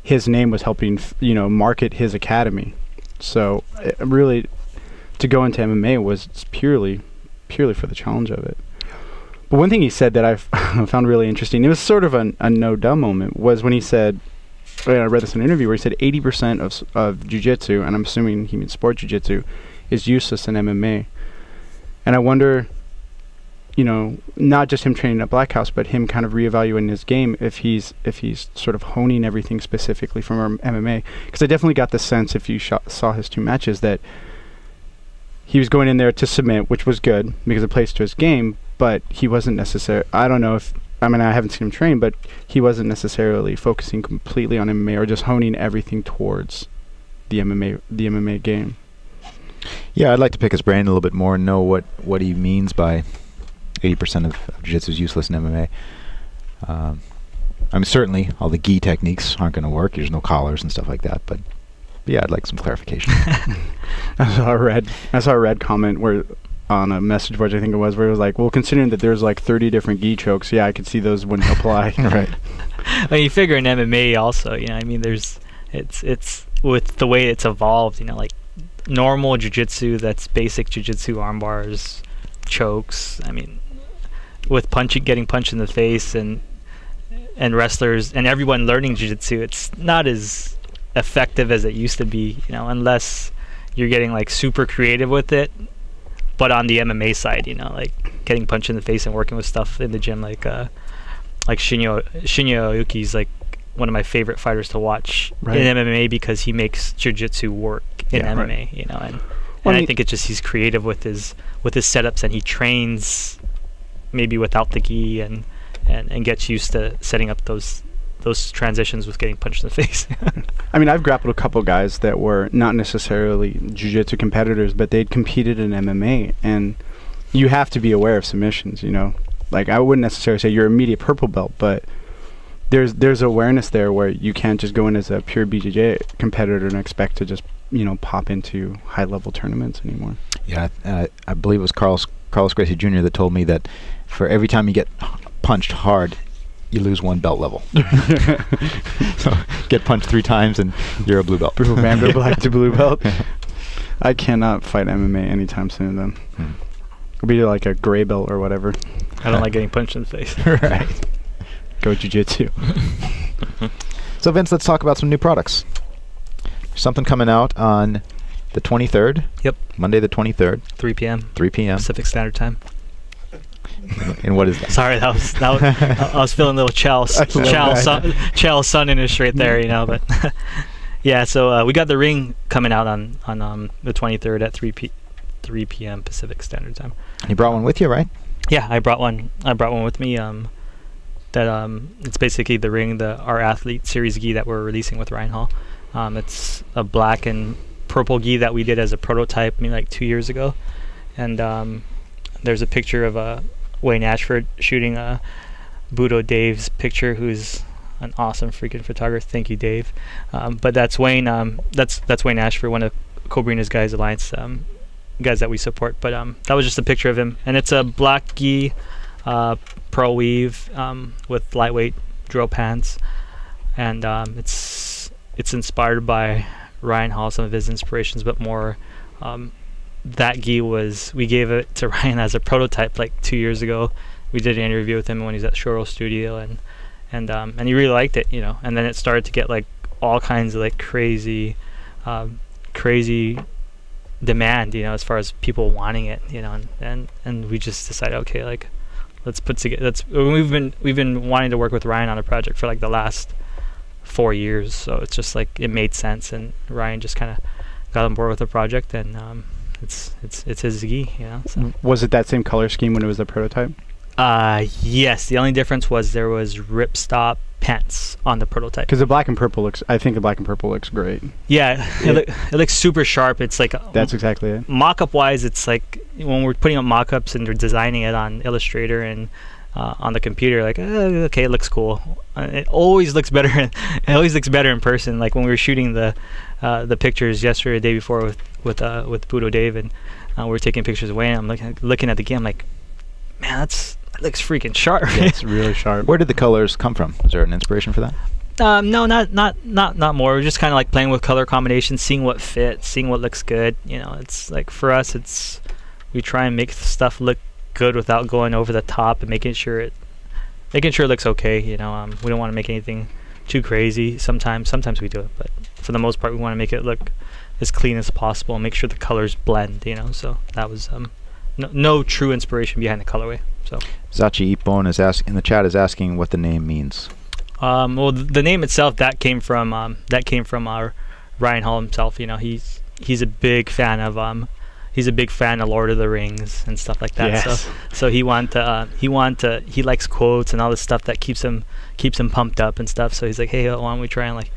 his name was helping f- you know market his academy. So uh, really, to go into MMA was purely purely for the challenge of it. But one thing he said that I found really interesting, it was sort of an, a no dumb moment, was when he said, I read this in an interview where he said 80% of, of jiu-jitsu, and I'm assuming he means sport jiu-jitsu, is useless in MMA. And I wonder, you know, not just him training at Black House, but him kind of reevaluating his game if he's if he's sort of honing everything specifically from MMA. Because I definitely got the sense if you saw his two matches that he was going in there to submit, which was good because it plays to his game. But he wasn't necessarily. I don't know if I mean I haven't seen him train, but he wasn't necessarily focusing completely on MMA or just honing everything towards the MMA the MMA game. Yeah, I'd like to pick his brain a little bit more and know what, what he means by 80% of, of jiu-jitsu is useless in MMA. Um, I mean, certainly all the gi techniques aren't going to work. There's no collars and stuff like that. But, but yeah, I'd like some clarification. I saw a red I saw a red comment where on a message board I think it was where it was like, well, considering that there's like 30 different gi chokes, yeah, I could see those wouldn't apply. right. Well, you figure in MMA also, you know, I mean, there's, it's, it's with the way it's evolved, you know, like normal jujitsu, that's basic jujitsu arm bars, chokes. I mean, with punching, getting punched in the face, and and wrestlers and everyone learning jujitsu, it's not as effective as it used to be, you know, unless you're getting like super creative with it. But on the MMA side, you know, like getting punched in the face and working with stuff in the gym, like uh, like Shinyo Shinya Aoki's like one of my favorite fighters to watch Right. in MMA because he makes jiu-jitsu work in Yeah, MMA, right. you know, and, Well, and I I think it's just he's creative with his with his setups and he trains maybe without the gi and and, and gets used to setting up those those transitions with getting punched in the face. I mean, I've grappled a couple guys that were not necessarily jiu-jitsu competitors, but they'd competed in MMA, and you have to be aware of submissions. You know, like I wouldn't necessarily say you're immediate purple belt, but there's there's awareness there where you can't just go in as a pure BJJ competitor and expect to just you know pop into high-level tournaments anymore. Yeah, I, I believe it was Carlos Carlos Gracie Jr. that told me that for every time you get punched hard, you lose one belt level. so get punched three times and you're a blue belt. Blue Vander black to blue belt. I cannot fight MMA anytime soon. Then Hmm. I'll be like a gray belt or whatever. I don't like getting punched in the face. right. Go jiu-jitsu. So Vince, let's talk about some new products. Something coming out on the 23rd. Yep. Monday the 23rd, 3 p.m. 3 p.m. Pacific Standard Time. and what is that? Sorry, that was that was, I, I was feeling a little chow I love sun, sunnish right there, you know. But yeah, so uh, we got the ring coming out on on um, the 23rd at 3 p 3 p.m. Pacific Standard Time. You brought one with you, right? Yeah, I brought one. I brought one with me. Um, that um, it's basically the ring, the our athlete series gi that we're releasing with Ryan Hall. Um, it's a black and purple gi that we did as a prototype, maybe like two years ago. And um, there's a picture of uh, Wayne Ashford shooting uh, Budo Dave's picture, who's an awesome freaking photographer. Thank you, Dave. Um, but that's Wayne. Um, that's that's Wayne Ashford, one of Cobrinha's guys alliance um, guys that we support. But um, that was just a picture of him, and it's a black gi, uh, weave um, with lightweight drill pants, and um, it's it's inspired by Ryan Hall, some of his inspirations, but more. That gi was we gave it to Ryan as a prototype like two years ago. We did an interview with him when he was at Shoyoroll Studio, and and um, and he really liked it, you know. And then it started to get like all kinds of like crazy, um, crazy demand, you know, as far as people wanting it, you know, and and, and we just decided, okay, like let's put together. Let's we've been we've been wanting to work with Ryan on a project for like the last four years, so it's just like it made sense, and Ryan just kind of got on board with the project, and um, it's it's it's his gi, know. So. Was it that same color scheme when it was the prototype? Uh, yes. The only difference was there was ripstop pants on the prototype. Because the black and purple looks. I think the black and purple looks great. Yeah, Yeah. It, look, it looks super sharp. It's like That's exactly it. mock-up wise. It's like when we're putting up mock-ups and we're designing it on Illustrator and uh, on the computer. Like, uh, okay, it looks cool. Uh, it always looks better. it always looks better in person. Like when we were shooting the uh, the pictures yesterday, the day before with with uh, with Budo Dave, and uh, we were taking pictures away. And I'm looking looking at the game. like, man, that's that looks freaking sharp. Yeah, it's really sharp. Where did the colors come from? Was there an inspiration for that? Um, no, not not not not more. We're just kind of like playing with color combinations, seeing what fits, seeing what looks good. You know, it's like for us, it's we try and make stuff look good without going over the top and making sure it making sure it looks okay. You know, um, we don't want to make anything too crazy. Sometimes, sometimes we do it, but for the most part, we want to make it look as clean as possible and make sure the colors blend. You know, so that was um, no, no true inspiration behind the colorway. So, Zachi Ipon is ask in the chat is asking what the name means. um, well, th- the name itself that came from um, that came from our Ryan Hall himself. You know, he's he's a big fan of um, he's a big fan of Lord of the Rings and stuff like that. Yes. So so he want to uh, he want to he likes quotes and all this stuff that keeps him keeps him pumped up and stuff. So he's like, hey, why don't we try and like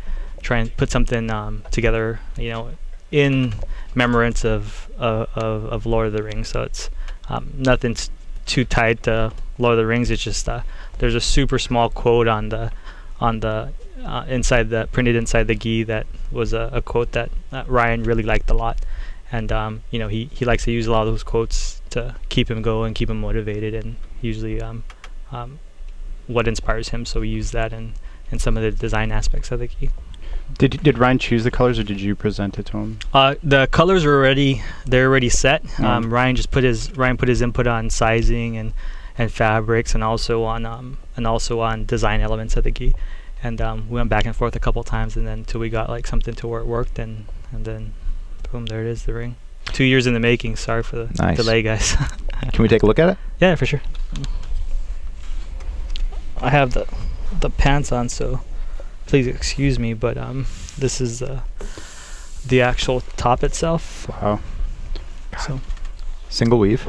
try and put something um, together, you know, in memorance of, of of Lord of the Rings. So it's um, nothing's too tied to Lord of the Rings. It's just uh, there's a super small quote on the on the uh, inside the printed inside the gi that was a, a quote that uh, Ryan really liked a lot, and um, you know he, he likes to use a lot of those quotes to keep him going, keep him motivated, and usually um, um, what inspires him. So we use that in, in some of the design aspects of the gi. Did did Ryan choose the colors or did you present it to him? Uh, the colors are already they're already set. Um, Mm. Ryan just put his Ryan put his input on sizing and, and fabrics and also on um, and also on design elements of the gi, and um, we went back and forth a couple times and then until we got like something to where it worked and and then boom there it is the ring. Two years in the making. Sorry for the Nice. delay, guys. Can we take a look at it? yeah, for sure. I have the the pants on, so please excuse me, but um, this is the the actual top itself. Wow. So. Single weave.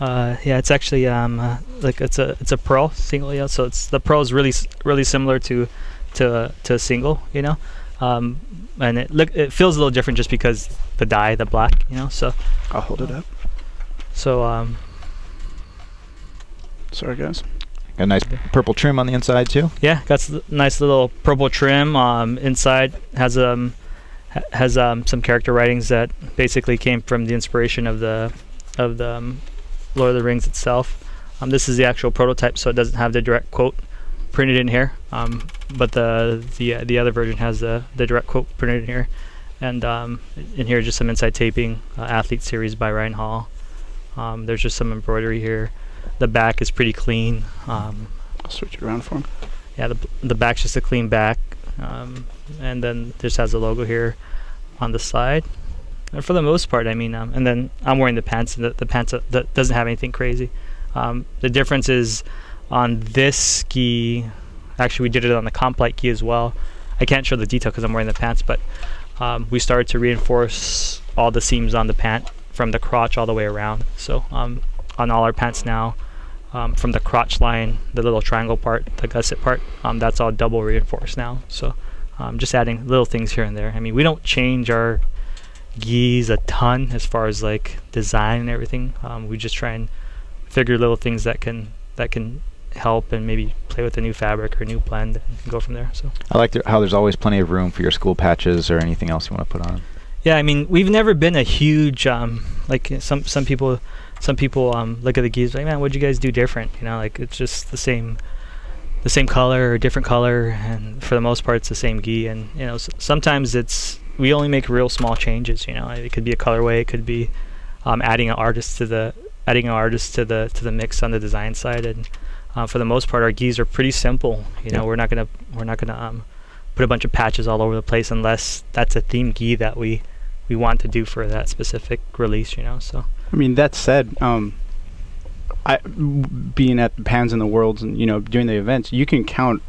Uh, yeah, it's actually um uh, like it's a it's a pearl single, yeah. So it's the pearl is really really similar to to to a single, you know. Um, and it look it feels a little different just because the dye, the black, you know. So I'll hold it up. so um Sorry, guys. Got a nice purple trim on the inside too. yeah, got s- nice little purple trim. Um, inside has um has um some character writings that basically came from the inspiration of the of the um, Lord of the Rings itself. Um, this is the actual prototype, so it doesn't have the direct quote printed in here. Um, but the the uh, the other version has the the direct quote printed in here, and um, in here just some inside taping. Uh, Athlete series by Ryan Hall. Um, there's just some embroidery here. The back is pretty clean. Um, I'll switch it around for him. yeah, the the back's just a clean back, um, and then just has the logo here on the side. And for the most part, I mean, um, and then I'm wearing the pants, and the, the pants uh, that doesn't have anything crazy. Um, the difference is on this ski. Actually, we did it on the Complite ski as well. I can't show the detail because I'm wearing the pants, but um, we started to reinforce all the seams on the pant from the crotch all the way around. So um, on all our pants now, um, from the crotch line, the little triangle part, the gusset part, um, that's all double reinforced now. So um, just adding little things here and there. I mean, we don't change our gis a ton as far as like design and everything. Um, we just try and figure little things that can that can help and maybe play with a new fabric or new blend and go from there. So I like th- how there's always plenty of room for your school patches or anything else you want to put on. yeah, I mean, we've never been a huge um, like some some people some people um, look at the gis like, man, what'd you guys do different? You know, like it's just the same the same color or different color, and for the most part, it's the same gi. And you know, s- sometimes it's we only make real small changes. You know, it could be a colorway, it could be um, adding an artist to the adding an artist to the to the mix on the design side. And uh, for the most part, our gis are pretty simple. You know, Yeah. we're not gonna we're not gonna um, put a bunch of patches all over the place unless that's a theme gi that we we want to do for that specific release. You know, so I mean, that said, um, I being at the Pans in the Worlds and you know doing the events, you can count.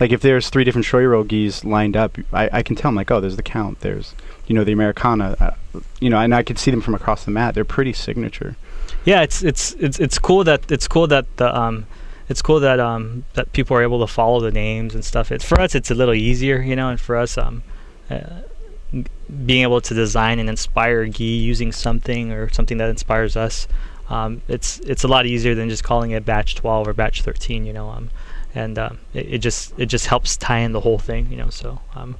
Like if there's three different show gis lined up, I, I can tell. I'm like, oh, there's the count. There's you know the Americana. Uh, you know, and I could see them from across the mat. They're pretty signature. yeah, it's it's it's it's cool that it's cool that the um it's cool that um that people are able to follow the names and stuff. It's for us it's a little easier, you know, and for us um uh, being able to design and inspire gi using something or something that inspires us. Um, it's it's a lot easier than just calling it batch 12 or batch 13, you know. Um, and um, it, it just it just helps tie in the whole thing, you know. So um,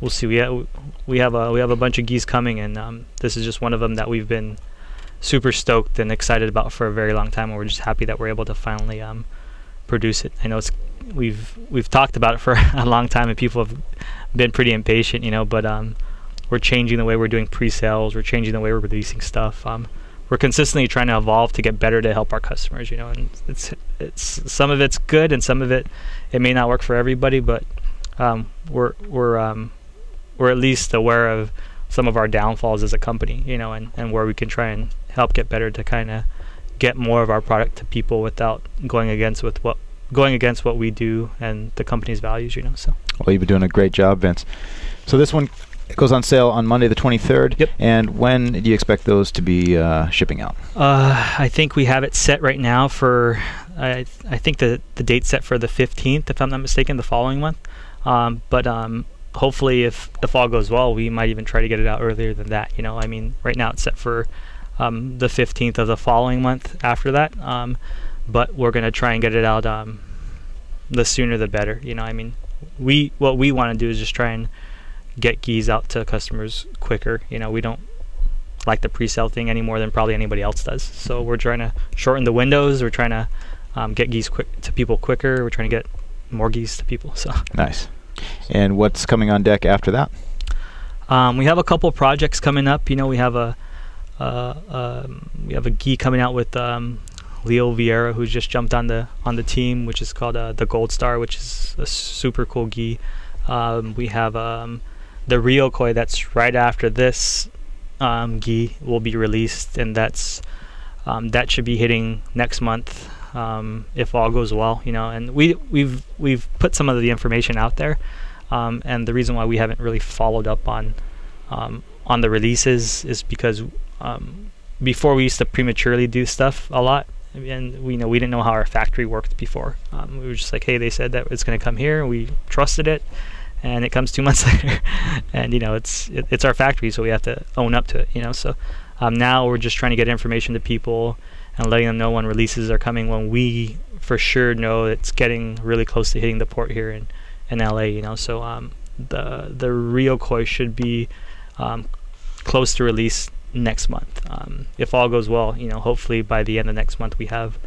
we'll see. We ha- we have a we have a bunch of gis coming, and um, this is just one of them that we've been super stoked and excited about for a very long time, and we're just happy that we're able to finally um, produce it. I know it's we've we've talked about it for a long time, and people have been pretty impatient, you know. But um, we're changing the way we're doing pre-sales. We're changing the way we're releasing stuff. Um, we're consistently trying to evolve to get better to help our customers. You know, and it's it's some of it's good and some of it it may not work for everybody, but um, we're we're um, we're at least aware of some of our downfalls as a company. You know, and and where we can try and help get better to kind of get more of our product to people without going against with what going against what we do and the company's values. You know, so. Well, you've been doing a great job, Vince. So this one goes on sale on Monday the 23rd. Yep. And when do you expect those to be uh, shipping out? Uh, I think we have it set right now for. I I think the the date set for the 15th, if I'm not mistaken, the following month. Um, but um, hopefully, if if all goes well, we might even try to get it out earlier than that. You know, I mean, right now it's set for um, the 15th of the following month after that. Um, but we're gonna try and get it out. Um, the sooner the better. You know, I mean, we what we want to do is just try and get gis out to customers quicker. You know, we don't like the pre-sale thing any more than probably anybody else does. So we're trying to shorten the windows. We're trying to um, get gis quick to people quicker. We're trying to get more gis to people. So Nice. And what's coming on deck after that? um, we have a couple projects coming up. You know, we have a um, we have a gi coming out with um, Leo Vieira, who's just jumped on the on the team, which is called uh, the Gold Star, which is a super cool gi. Um, we have um, the Rio Koi that's right after this um, gi will be released, and that's um, that should be hitting next month um, if all goes well. You know, and we we've we've put some of the information out there, um, and the reason why we haven't really followed up on on the releases is because um, before we used to prematurely do stuff a lot. And we you know we didn't know how our factory worked before. Um, we were just like, hey, they said that it's going to come here, we trusted it, and it comes two months later and you know it's it, it's our factory so we have to own up to it you know so um, now we're just trying to get information to people and letting them know when releases are coming when we for sure know it's getting really close to hitting the port here in, in LA you know so um, the the Rio Koi should be um, close to release next month um, if all goes well you know hopefully by the end of next month we have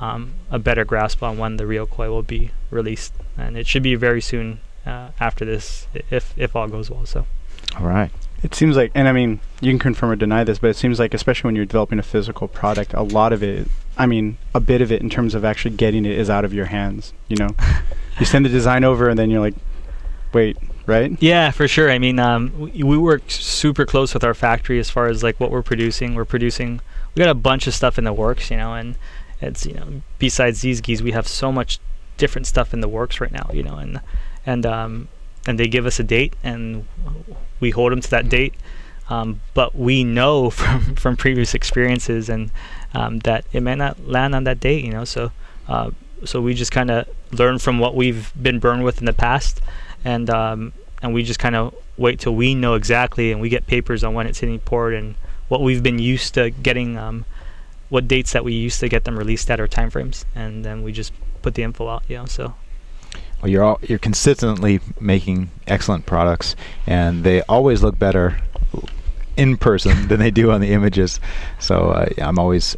um, a better grasp on when the Rio Koi will be released and it should be very soon uh, after this if if all goes well. So All right. It seems like, and I mean, you can confirm or deny this, but it seems like, especially when you're developing a physical product, a lot of it, I mean, a bit of it in terms of actually getting it is out of your hands. You know, you send the design over, and then you're like, wait, right? yeah, for sure. I mean, um, we, work super close with our factory as far as like what we're producing. We're producing. We got a bunch of stuff in the works, you know, and it's you know besides these gis, we have so much different stuff in the works right now, you know, and and um, and they give us a date and we hold them to that date. Um, but we know from from previous experiences and um, that it may not land on that date, you know. So uh, so we just kind of learn from what we've been burned with in the past, and um, and we just kind of wait till we know exactly and we get papers on when it's hitting port and what we've been used to getting, um, what dates that we used to get them released at or timeframes, and then we just put the info out, you know. So Well, you're all, you're consistently making excellent products, and they always look better in person than they do on the images. So uh, I'm always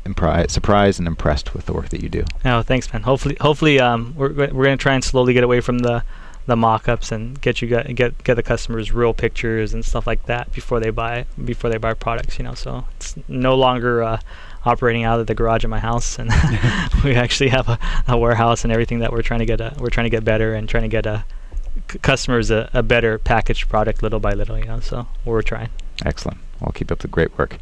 surprised and impressed with the work that you do. Oh, thanks, man. Hopefully, hopefully, um, we're we're gonna try and slowly get away from the the mock-ups and get you get get get the customers real pictures and stuff like that before they buy before they buy products. You know, so it's no longer uh, operating out of the garage of my house, and we actually have a, a warehouse and everything that we're trying to get a, we're trying to get better and trying to get a c- customers a, a better packaged product little by little. You know, so we're trying. Excellent. Well, keep up the great work.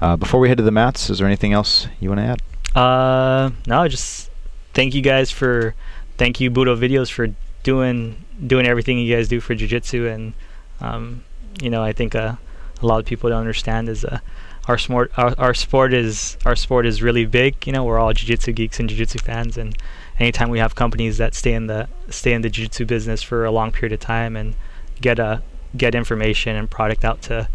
Uh, before we head to the mats, is there anything else you want to add? Uh, no, just thank you guys for thank you Budo Videos for doing doing everything you guys do for jiu-jitsu and um, you know I think uh, a lot of people don't understand is uh, our sport our, our sport is our sport is really big you know we're all jiu-jitsu geeks and jiu-jitsu fans and anytime we have companies that stay in the stay in the jiu-jitsu business for a long period of time and get a get information and product out to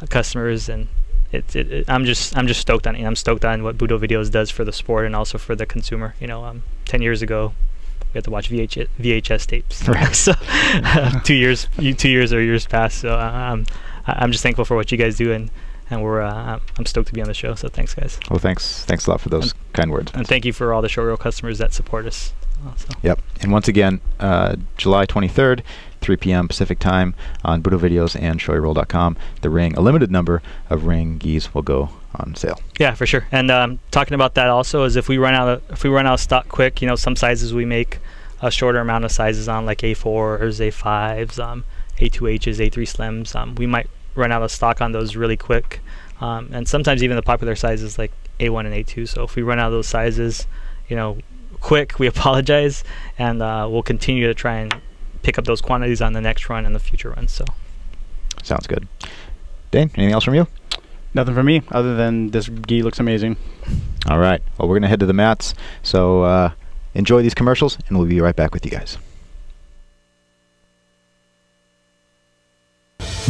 uh, customers and it, it, it, I'm just I'm just stoked on it. I'm stoked on what Budo Videos does for the sport and also for the consumer. You know, um, ten years ago, we had to watch VH, VHS tapes. Right. so two years, two years or years past. So uh, um, I'm just thankful for what you guys do, and and we're uh, I'm- stoked to be on the show. So thanks, guys, Well, thanks. Thanks a lot for those kind words. and thank you for all the Shoyoroll customers that support us. Uh, so. Yep. And once again, uh, July 23rd, 3 p.m. Pacific time on Budo Videos and Shoyoroll.com. The ring, a limited number of ring gis will go on sale. Yeah, for sure. And um, talking about that also is if we run out of if we run out of stock quick, you know, some sizes we make a shorter amount of sizes on, like A4s, A5s, um, A2Hs, A3 Slims. Um, we might run out of stock on those really quick. Um, and sometimes even the popular sizes like A1 and A2. So if we run out of those sizes, you know, quick, we apologize, and uh, we'll continue to try and pick up those quantities on the next run and the future runs. So sounds good. Dane, anything else from you? Nothing from me other than this gi looks amazing. All right. Well, we're going to head to the mats. So uh, enjoy these commercials, and we'll be right back with you guys.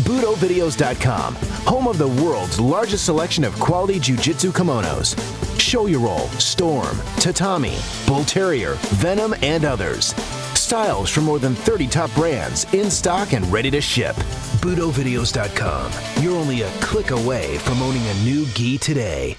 BudoVideos.com, home of the world's largest selection of quality jiu-jitsu kimonos. Shoyoroll, Storm, Tatami, Bull Terrier, Venom, and others. Styles from more than 30 top brands in stock and ready to ship. BudoVideos.com. You're only a click away from owning a new gi today.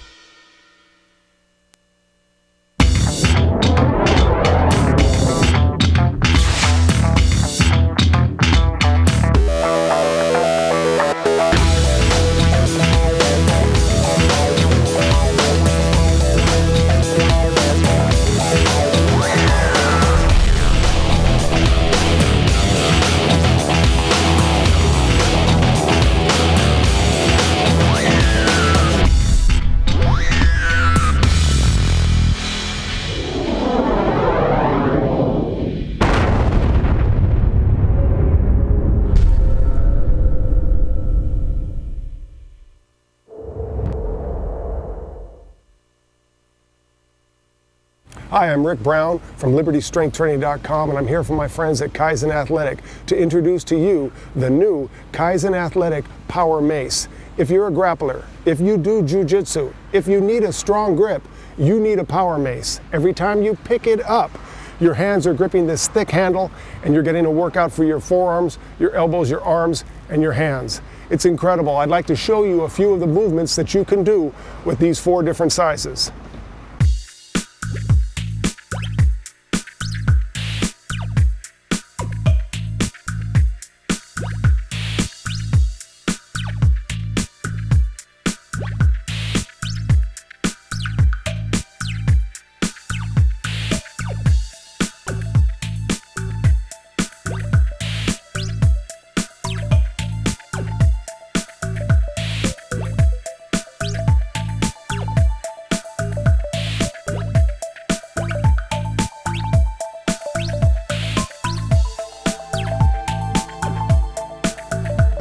I'm Rick Brown from LibertyStrengthTraining.com, and I'm here for my friends at Kaizen Athletic to introduce to you the new Kaizen Athletic Power Mace. If you're a grappler, if you do jujitsu, if you need a strong grip, you need a power mace. Every time you pick it up, your hands are gripping this thick handle and you're getting a workout for your forearms, your elbows, your arms, and your hands. It's incredible. I'd like to show you a few of the movements that you can do with these four different sizes.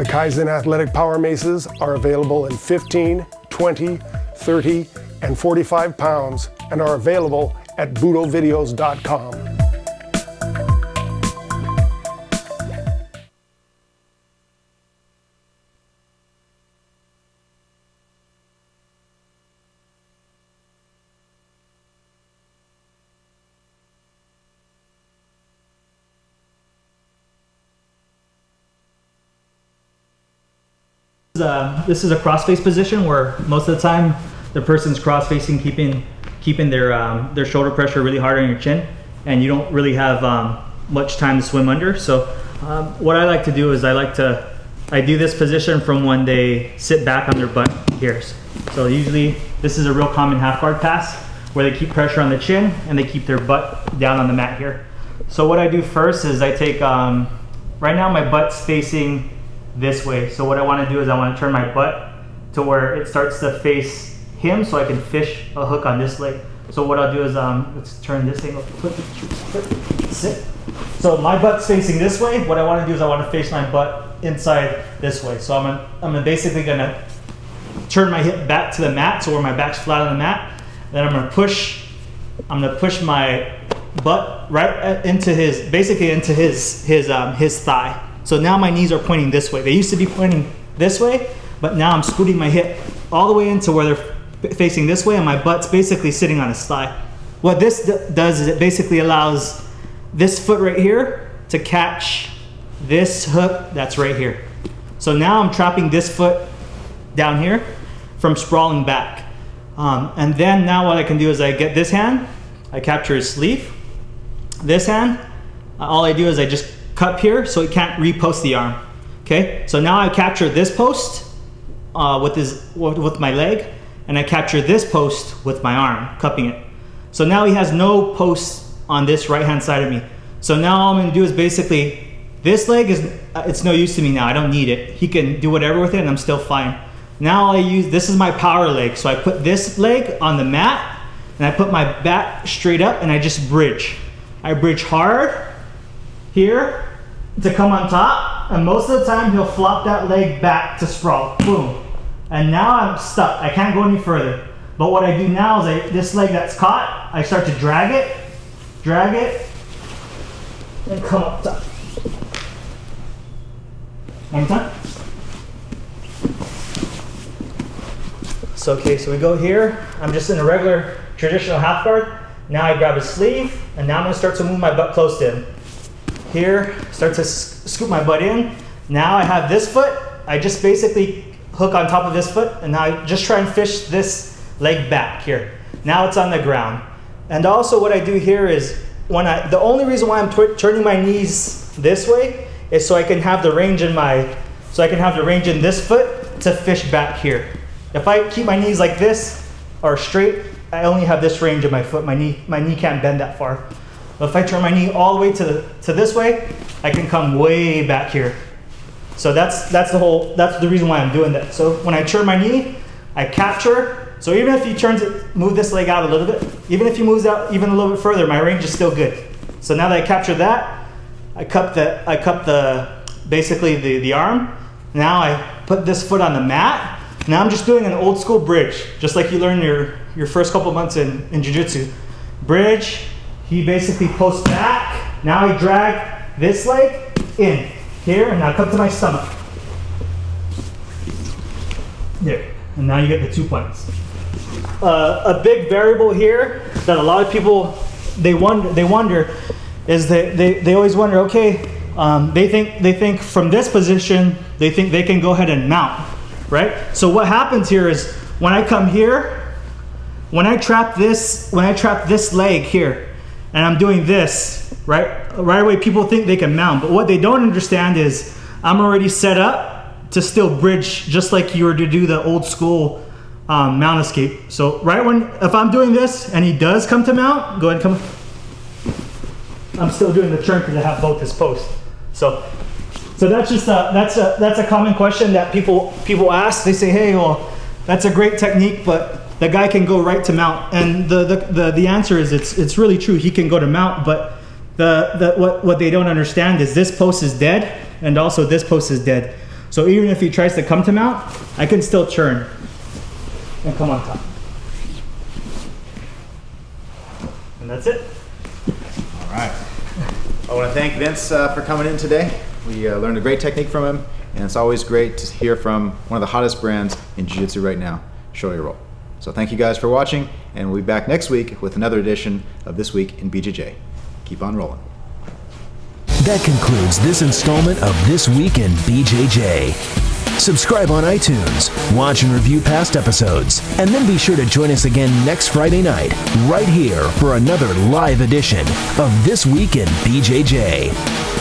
The Kaizen Athletic Power Maces are available in 15, 20, 30, and 45 pounds and are available at budovideos.com. uh, this is a cross face position where most of the time the person's cross facing, keeping keeping their um, their shoulder pressure really hard on your chin, and you don't really have um, much time to swim under. So um, what I like to do is I like to I do this position from when they sit back on their butt here. So usually this is a real common half guard pass where they keep pressure on the chin and they keep their butt down on the mat here. So what I do first is I take um, right now my butt's facing this way. So what I want to do is I want to turn my butt to where it starts to face him so I can fish a hook on this leg. So what I'll do is, um, let's turn this angle, flip, flip, sit. So my butt's facing this way. What I want to do is I want to face my butt inside this way. So I'm, gonna, I'm basically gonna turn my hip back to the mat, so where my back's flat on the mat. Then I'm gonna push, I'm gonna push my butt right into his, basically into his, his, um, his thigh. So now my knees are pointing this way. They used to be pointing this way, but now I'm scooting my hip all the way into where they're facing this way and my butt's basically sitting on his thigh. What this does is it basically allows this foot right here to catch this hook that's right here. So now I'm trapping this foot down here from sprawling back. Um, and then now what I can do is I get this hand, I capture his sleeve. This hand, all I do is I just cup here so it can't repost the arm. Okay, so now I capture this post uh, with, his, with my leg, and I capture this post with my arm, cupping it. So now he has no posts on this right hand side of me. So now all I'm gonna do is basically, this leg is, uh, it's no use to me now, I don't need it. He can do whatever with it and I'm still fine. Now I use, this is my power leg. So I put this leg on the mat and I put my back straight up and I just bridge. I bridge hard here to come on top and most of the time he'll flop that leg back to sprawl, boom. And now I'm stuck, I can't go any further. But what I do now is I, this leg that's caught, I start to drag it, drag it, and come up top. One time. So, okay, so we go here. I'm just in a regular traditional half guard. Now I grab his sleeve, and now I'm gonna start to move my butt close to him. Here, start to scoop my butt in. Now I have this foot. I just basically hook on top of this foot, and now I just try and fish this leg back here. Now it's on the ground. And also what I do here is, when I, the only reason why I'm turning my knees this way is so I can have the range in my, so I can have the range in this foot to fish back here. If I keep my knees like this or straight, I only have this range of my foot. My knee, my knee can't bend that far. But if I turn my knee all the way to, the, to this way, I can come way back here. So that's, that's the whole, that's the reason why I'm doing that. So when I turn my knee, I capture. So even if he turns it, move this leg out a little bit, even if he moves out even a little bit further, my range is still good. So now that I capture that, I cup the, I cup the, basically the, the arm. Now I put this foot on the mat now I'm just doing an old school bridge, just like you learned your, your first couple months in, in Jiu-Jitsu. Bridge, he basically posts back. Now I drag this leg in here, and now come to my stomach. There, and now you get the two points. Uh, a big variable here that a lot of people, they wonder, they wonder is that they, they always wonder, okay, um, they, think, they think from this position, they think they can go ahead and mount right? So what happens here is when I come here, when I trap this, when I trap this leg here, and I'm doing this, right? Right away, people think they can mount, but what they don't understand is I'm already set up to still bridge just like you were to do the old school um, mount escape. So right when, if I'm doing this and he does come to mount, go ahead and come. I'm still doing the turn because I have both his posts. So so that's just a, that's a that's a common question that people people ask. They say, "Hey, well, that's a great technique, but the guy can go right to mount." And the the, the, the answer is it's it's really true. He can go to mount, but the, the what what they don't understand is this post is dead, and also this post is dead. So even if he tries to come to mount, I can still churn and come on top. And that's it. All right. I want to thank Vince uh, for coming in today. We uh, learned a great technique from him, and it's always great to hear from one of the hottest brands in Jiu-Jitsu right now, Shoyoroll. So thank you guys for watching, and we'll be back next week with another edition of This Week in BJJ. Keep on rolling. That concludes this installment of This Week in BJJ. Subscribe on iTunes, watch and review past episodes, and then be sure to join us again next Friday night, right here for another live edition of This Week in BJJ.